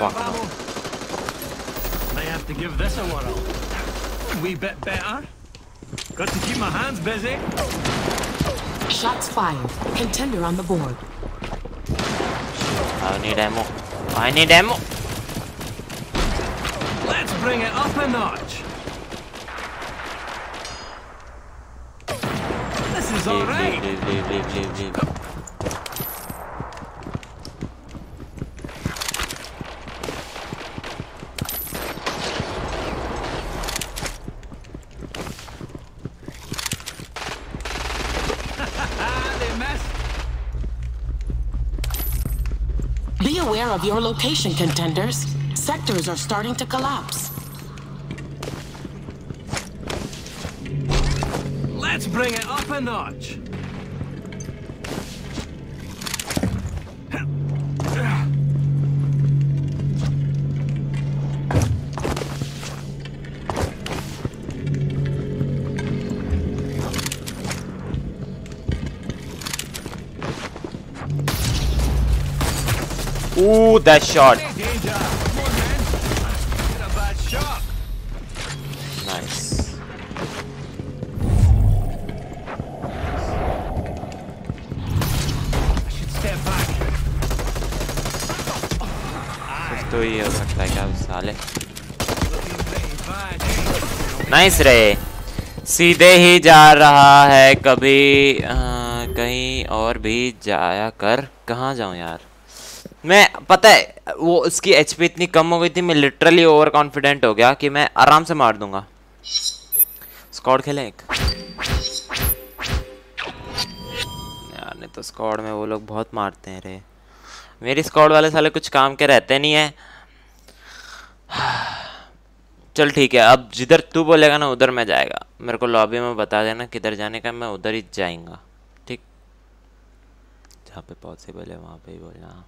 Out of Fuck. ammo. May have to give this a whirl. A wee bit better. Got to keep my hands busy. Shots fired. Contender on the board. I need ammo I need ammo Let's bring it up a notch. This is leave alright. leave leave leave leave leave leave Ah, they missed. Be aware of your location, contenders. Sectors are starting to collapse. Let's bring it up a notch. Bad shot. Nice. तो ये हो सकता है क्या साले eh? Nice रे सीधे ही जा रहा है कभी अ, कहीं और भी जाया कर कहाँ जाऊँ यार मैं, पता है, वो उसकी एचपी इतनी कम हो गई थी, मैं लिटरली ओवर कॉन्फिडेंट हो गया कि मैं आराम से मार दूँगा। स्कॉड खेलें एक। यार, नहीं तो स्कॉड में वो लोग बहुत मारते हैं रे। मेरी स्कॉड वाले साले कुछ काम के रहते नहीं है। चल ठीक है, अब जिधर तू बोलेगा ना, उधर मैं जाएगा। मेरे को लॉबी में बता देना, किधर जाने का, मैं उधर ही जाएँगा। ठीक? जहाँ पे पॉसिबल है, वहाँ पे ही बोलना।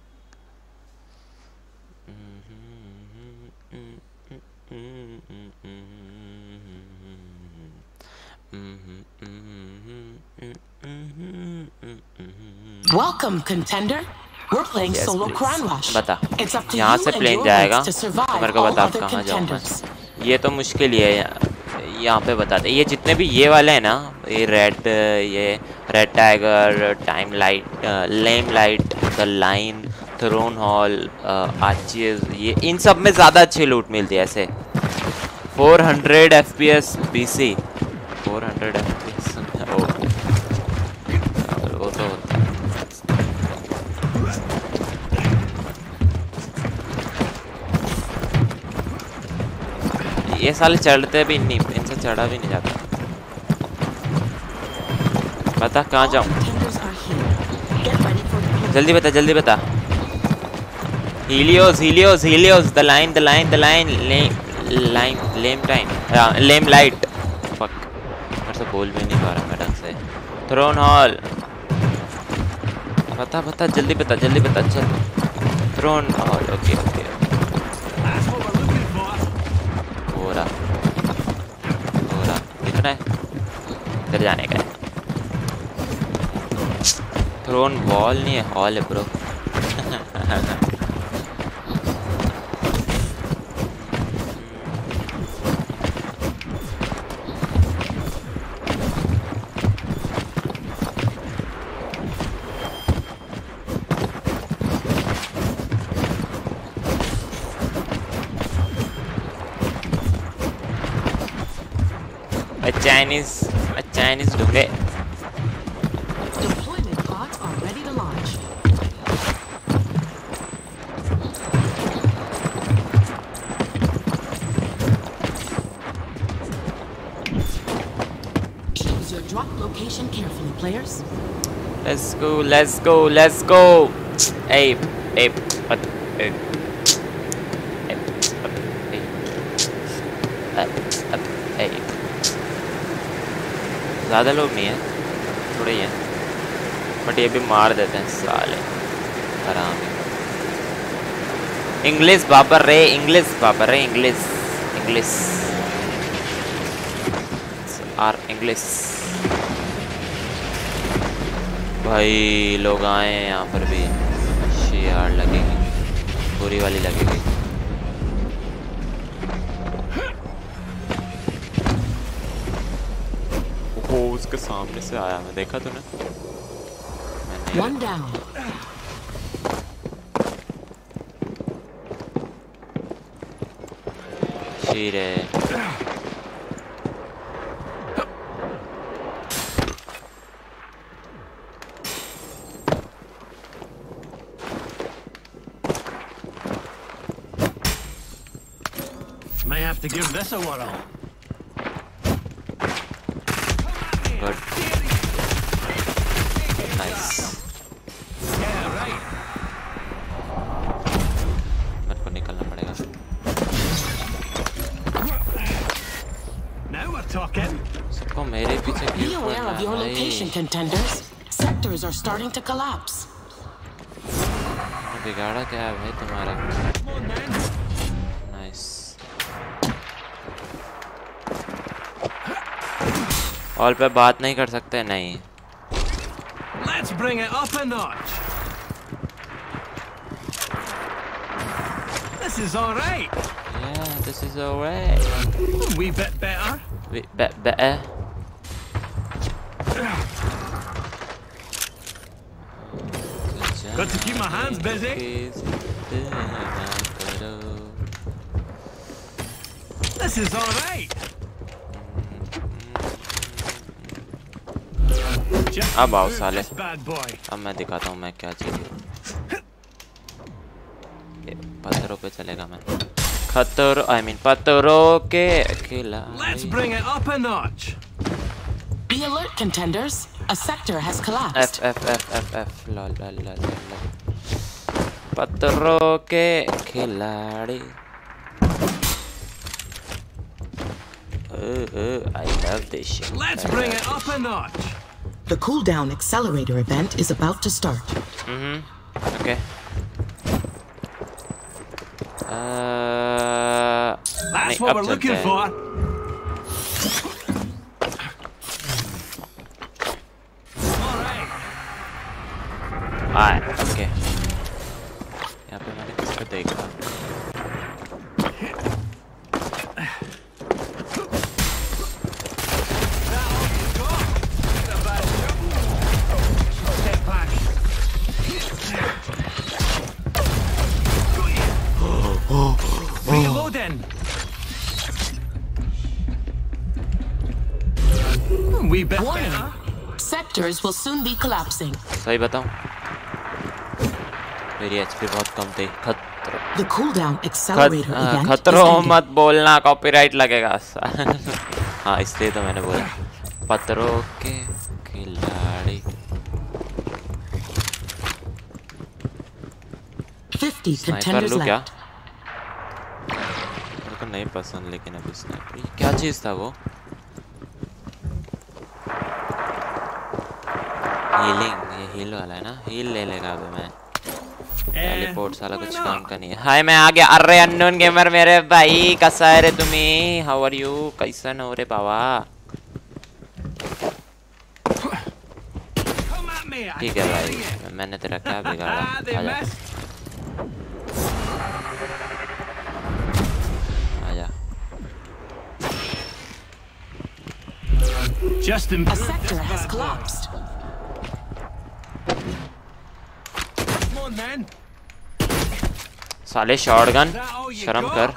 Welcome, contender. We're playing Yes, solo. Crown Rush. बता It's up to यहाँ you से and प्लेन your जाएगा to तो मेरे को बता कहाँ जाऊँ contenders. मैं ये तो मुश्किल ही है यहाँ- यहाँ पे बता दे ये जितने भी ये वाले हैं ना ये रेड ये red tiger time light lame light the line throne hall आचीज ये इन सब में ज़्यादा अच्छी लूट मिलती है ऐसे। 400 FPS BC 400 FPS ओ वो तो होता ये साले चढ़ते भी नहीं इनसे चढ़ा भी नहीं जाता। बता कहाँ जाऊँ. जल्दी बता जल्दी बता। Helios, Helios, Helios, the line, the line, the line, lame, line, lame time, uh, lame light. Fuck. मेरे से बोल भी नहीं पा रहा मैं ढंग से. Throne Hall. बता बता जल्दी बता जल्दी बता चल. Throne Hall, okay okay. हो रहा. हो रहा. कितना है? इधर जाने का Throne wall नहीं है hall है bro. Chinese, a Chinese ढूंढे. Deployment pods are ready to launch. Choose your drop location carefully, players. Let's go, let's go, let's go. Ape, hey, ज़्यादा लोग नहीं है, थोड़े ही हैं। बट ये भी मार देते हैं साले। आराम इंग्लिश बाबर रे इंग्लिश बाबर रे इंग्लिश इंग्लिश आर इंग्लिश भाई लोग आए हैं यहाँ पर भी। शेयर लगेगी। पूरी वाली लगेगी। उसके सामने से आया मैं देखा तूने मैंने One down. शेर है May have to give this a whirl. Sectors are starting to collapse. बिगाड़ा क्या है भाई तुम्हारा Come on then. Nice all पे बात नहीं कर सकते नहीं Let's bring it up a notch. This is all right. yeah this is alright A wee bit better. Wait, be better Got to keep my hands busy. This is all right. Just अब आओ move साले। this bad boy. अब मैं दिखाता हूँ मैं क्या चीज हूँ। ये पत्थरों पे चलेगा मैं खतर आई मीन पत्थरों के खिलाड़ी Let's bring it up a notch. Be alert, contenders. A sector has F collapsed. F F F F lol lol lol lol पत्थरों के खिलाड़ी I love this shit. Let's I bring love it up a notch. The cooldown accelerator event is about to start. Okay. Uh, That's नहीं, what अब we're चलते looking हैं। for. Sectors will soon be collapsing. सही बताऊँ मेरी HP बहुत कम थी खतरो The cooldown accelerator हाँ, event is खतरो. मत बोलना कॉपीराइट लगेगा <laughs> हाँ इसलिए तो मैंने बोला पत्थरों के खिलाड़ी 50 contenders left. नहीं पसंद लेकिन अभी स्नाइपर क्या चीज़ था वो हीलिंग ये हील वाला है ना? हील ले लेगा अभी मैं। टेलीपोर्ट साला कुछ काम का नहीं है। हाय मैं आ गया। अरे अननोन गेमर मेरे भाई कैसा है रे तुम्ही हाउ आर यू कैसा हो रे बाबा? ठीक है भाई मैंने तेरा क्या बिगाड़ा आजा Just A sector has collapsed. साले शॉटगन शर्म कर.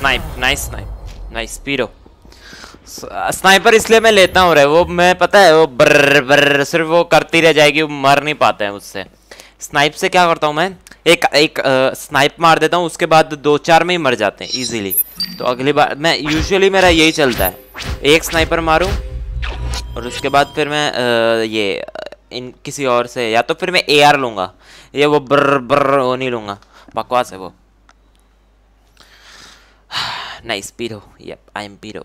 स्नाइप नाइस स्नाइप नाइस स्पीडो स्नाइपर इसलिए मैं लेता हूँ रे वो मैं पता है वो ब्र ब्र सिर्फ़ वो करती रह जाएगी वो मर नहीं पाते हैं उससे। स्नाइप से क्या करता हूँ मैं? एक एक स्नाइप मार देता हूँ उसके बाद दो चार में ही मर जाते हैं इजीली तो अगली बार मैं यूजुअली मेरा यही चलता है। एक स्नाइपर मारूं और उसके बाद फिर मैं अ, ये इन किसी और से या तो फिर मैं ए आर लूँगा। ये वो ब्र ब्र वो नहीं लूँगा। बकवास है वो। Piro. Yep, I am Piro.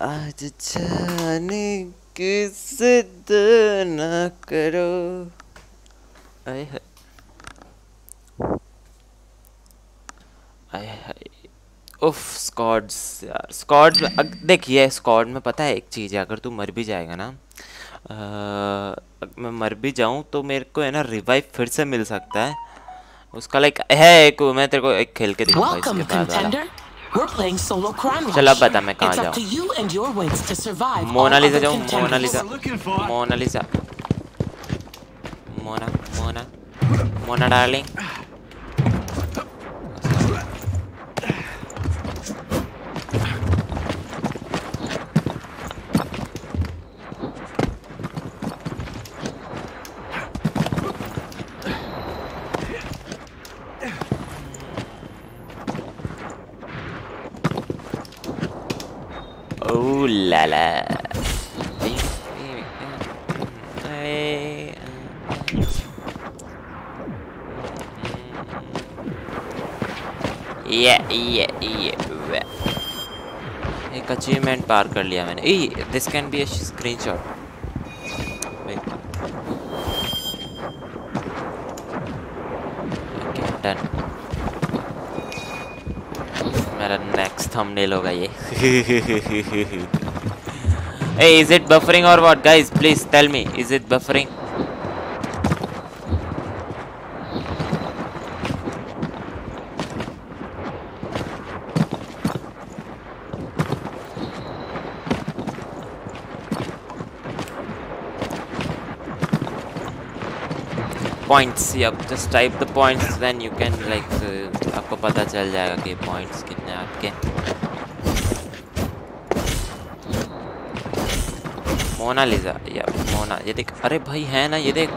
आज जाने की जिद न करो? आए हाय। आए हाय। उफ स्कॉड्स यार। स्कॉड देखिए स्कॉड में पता है एक चीज़ है अगर तू मर भी जाएगा ना अ, मैं मर भी जाऊँ तो मेरे को है ना रिवाइव फिर से मिल सकता है। उसका लाइक है एक मैं तेरे को एक खेल के दिखाऊँगा इसके बाद वाला. We're playing solo crime चल अब rush. बता मैं कहाँ It's up to जाऊँ you and your wits to survive all Mona Lisa other जाऊँ contenders. Mona Lisa What we're looking for. Mona Lisa Mona Mona Mona darling Oh la la. ये ये yeah. एक achievement पार कर लिया मैंने ए this can be a screenshot okay done मेरा next thumbnail होगा ये। ए is it buffering or what guys please tell me is it buffering Yep. Just type the points, then you can like uh, आपको पता चल जाएगा कि points कितने आपके। मोनालिजा या मोना ये देख अरे भाई है ना ये देख।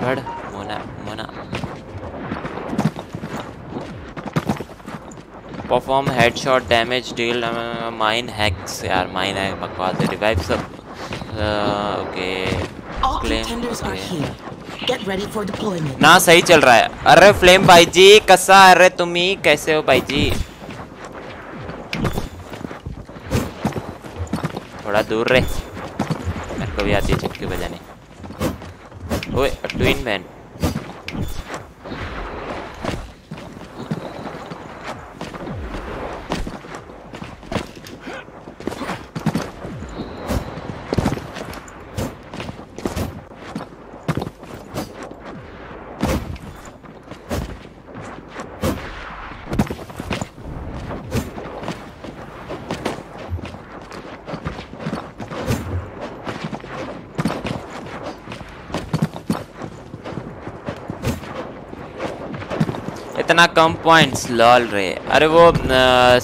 बढ़ मोना Mona. Perform headshot damage deal mine hacks यार माइन है बकवास रिवाइव सब। ओके All Claim, ना, सही चल रहा है। अरे फ्लेम भाई जी कसा? अरे, तुम ही कैसे हो भाई जी थोड़ा दूर रहे। मेरे को भी आती है चक्की बजाने। ओए ट्विन मैन इतना कम पॉइंट्स लॉल रहे अरे वो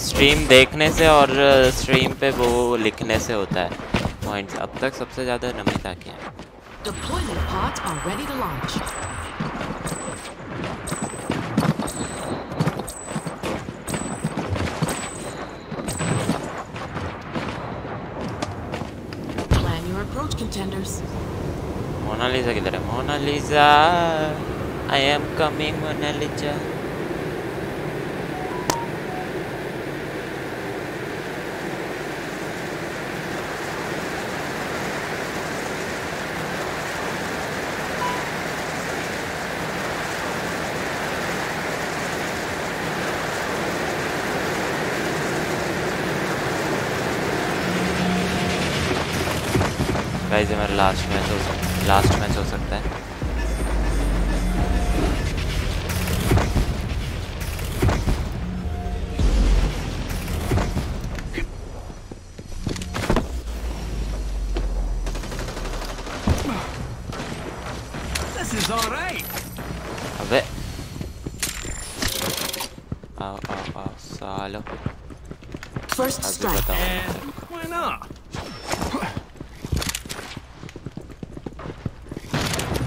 स्ट्रीम देखने से और स्ट्रीम पे वो लिखने से होता है पॉइंट्स अब तक सबसे ज़्यादा नमिता के हैं। Mona Lisa, I am coming, Mona Lisa. last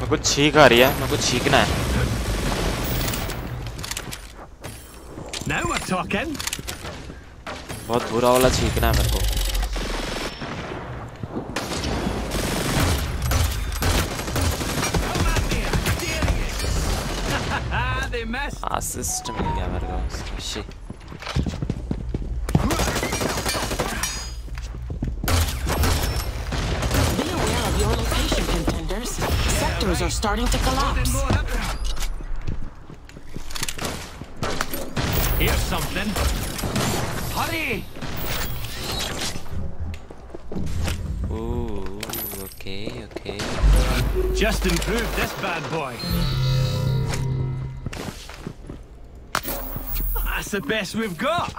मेरे को छींक आ रही है मेरे को छींकना है Now we're talking. बहुत बुरा वाला छींकना है मेरे को. असिस्ट <laughs> मिल गया मेरे को starting to collapse. More. Here's something. Hurry! Ooh, okay, okay. Just improve this bad boy. That's the best we've got.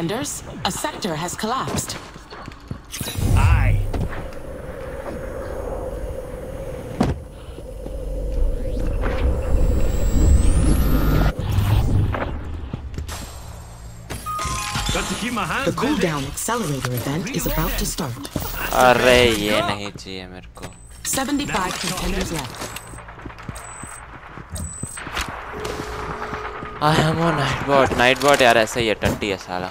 contenders. A sector has collapsed. Aye. Got to keep my hands The busy. cooldown accelerator event is about to start. अरे ये नहीं चाहिए मेरे को 75 contenders left. I am on Nightbot Nightbot यार ऐसा ही है टट्टी है साला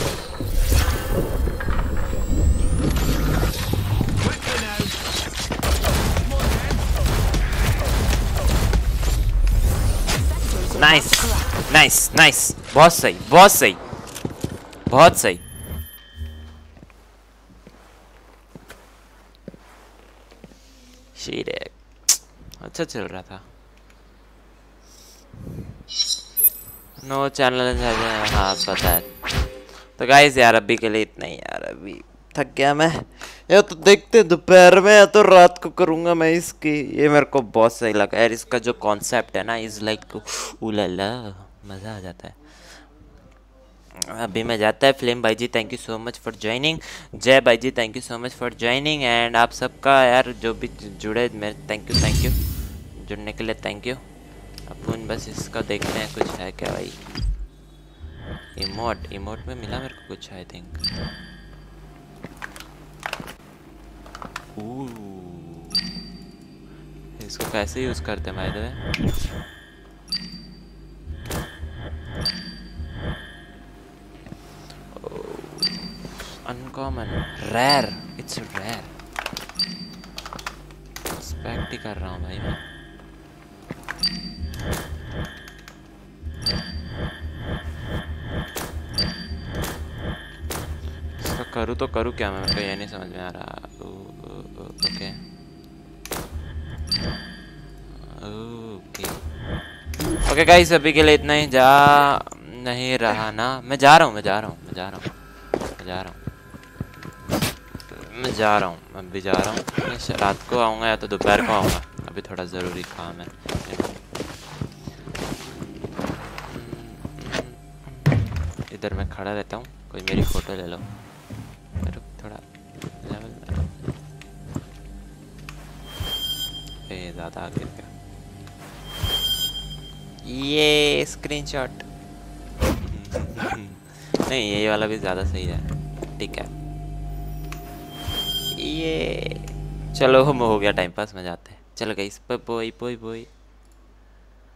नाइस नाइस बहुत सही बहुत सही बहुत सही अच्छा चल रहा था। नो चैनल हाँ पता है। तो गाइस यार, अभी के लिए इतना ही यार, अभी थक गया मैं। ये तो देखते दोपहर में या तो रात को करूँगा मैं इसकी। ये मेरे को बहुत सही लगा। यार, इसका जो कॉन्सेप्ट है ना इज़ लाइक उलाला मज़ा आ जाता है। अभी मैं जाता है फ़िल्म। भाई जी thank you so much for joining जय भाई जी thank you so much for joining and आप सबका यार जो भी जुड़े मेरे थैंक यू थैंक यू जुड़ने के लिए थैंक यू अपन बस इसका देखते हैं कुछ है क्या भाई। इमोट इमोट में मिला मेरे को कुछ आई थिंक इसको कैसे यूज़ करते हैं भाई the uncommon rare it's rare expect कर रहा हूँ भाई मैं। इसका करूँ तो करूँ क्या मैं? मेरे को ये नहीं समझ में आ रहा। ओके। ओके। ओके गाइस अभी के लिए इतना ही। जा नहीं रहा ना। मैं जा रहा हूँ, मैं जा रहा हूँ, मैं जा रहा हूँ, मैं जा रहा हूँ। मैं जा रहा हूँ, मैं भी जा रहा हूँ। रात को आऊँगा या तो दोपहर को आऊँगा। अभी थोड़ा ज़रूरी काम है। इधर मैं खड़ा रहता हूँ। कोई मेरी फ़ोटो ले लो। रुक, थोड़ा ज़्यादा आगे गया ये स्क्रीनशॉट नहीं ये वाला भी ज़्यादा सही है। ठीक है। ये चलो हम हो गया टाइम पास में जाते हैं। चलो गई बोई बोई बोई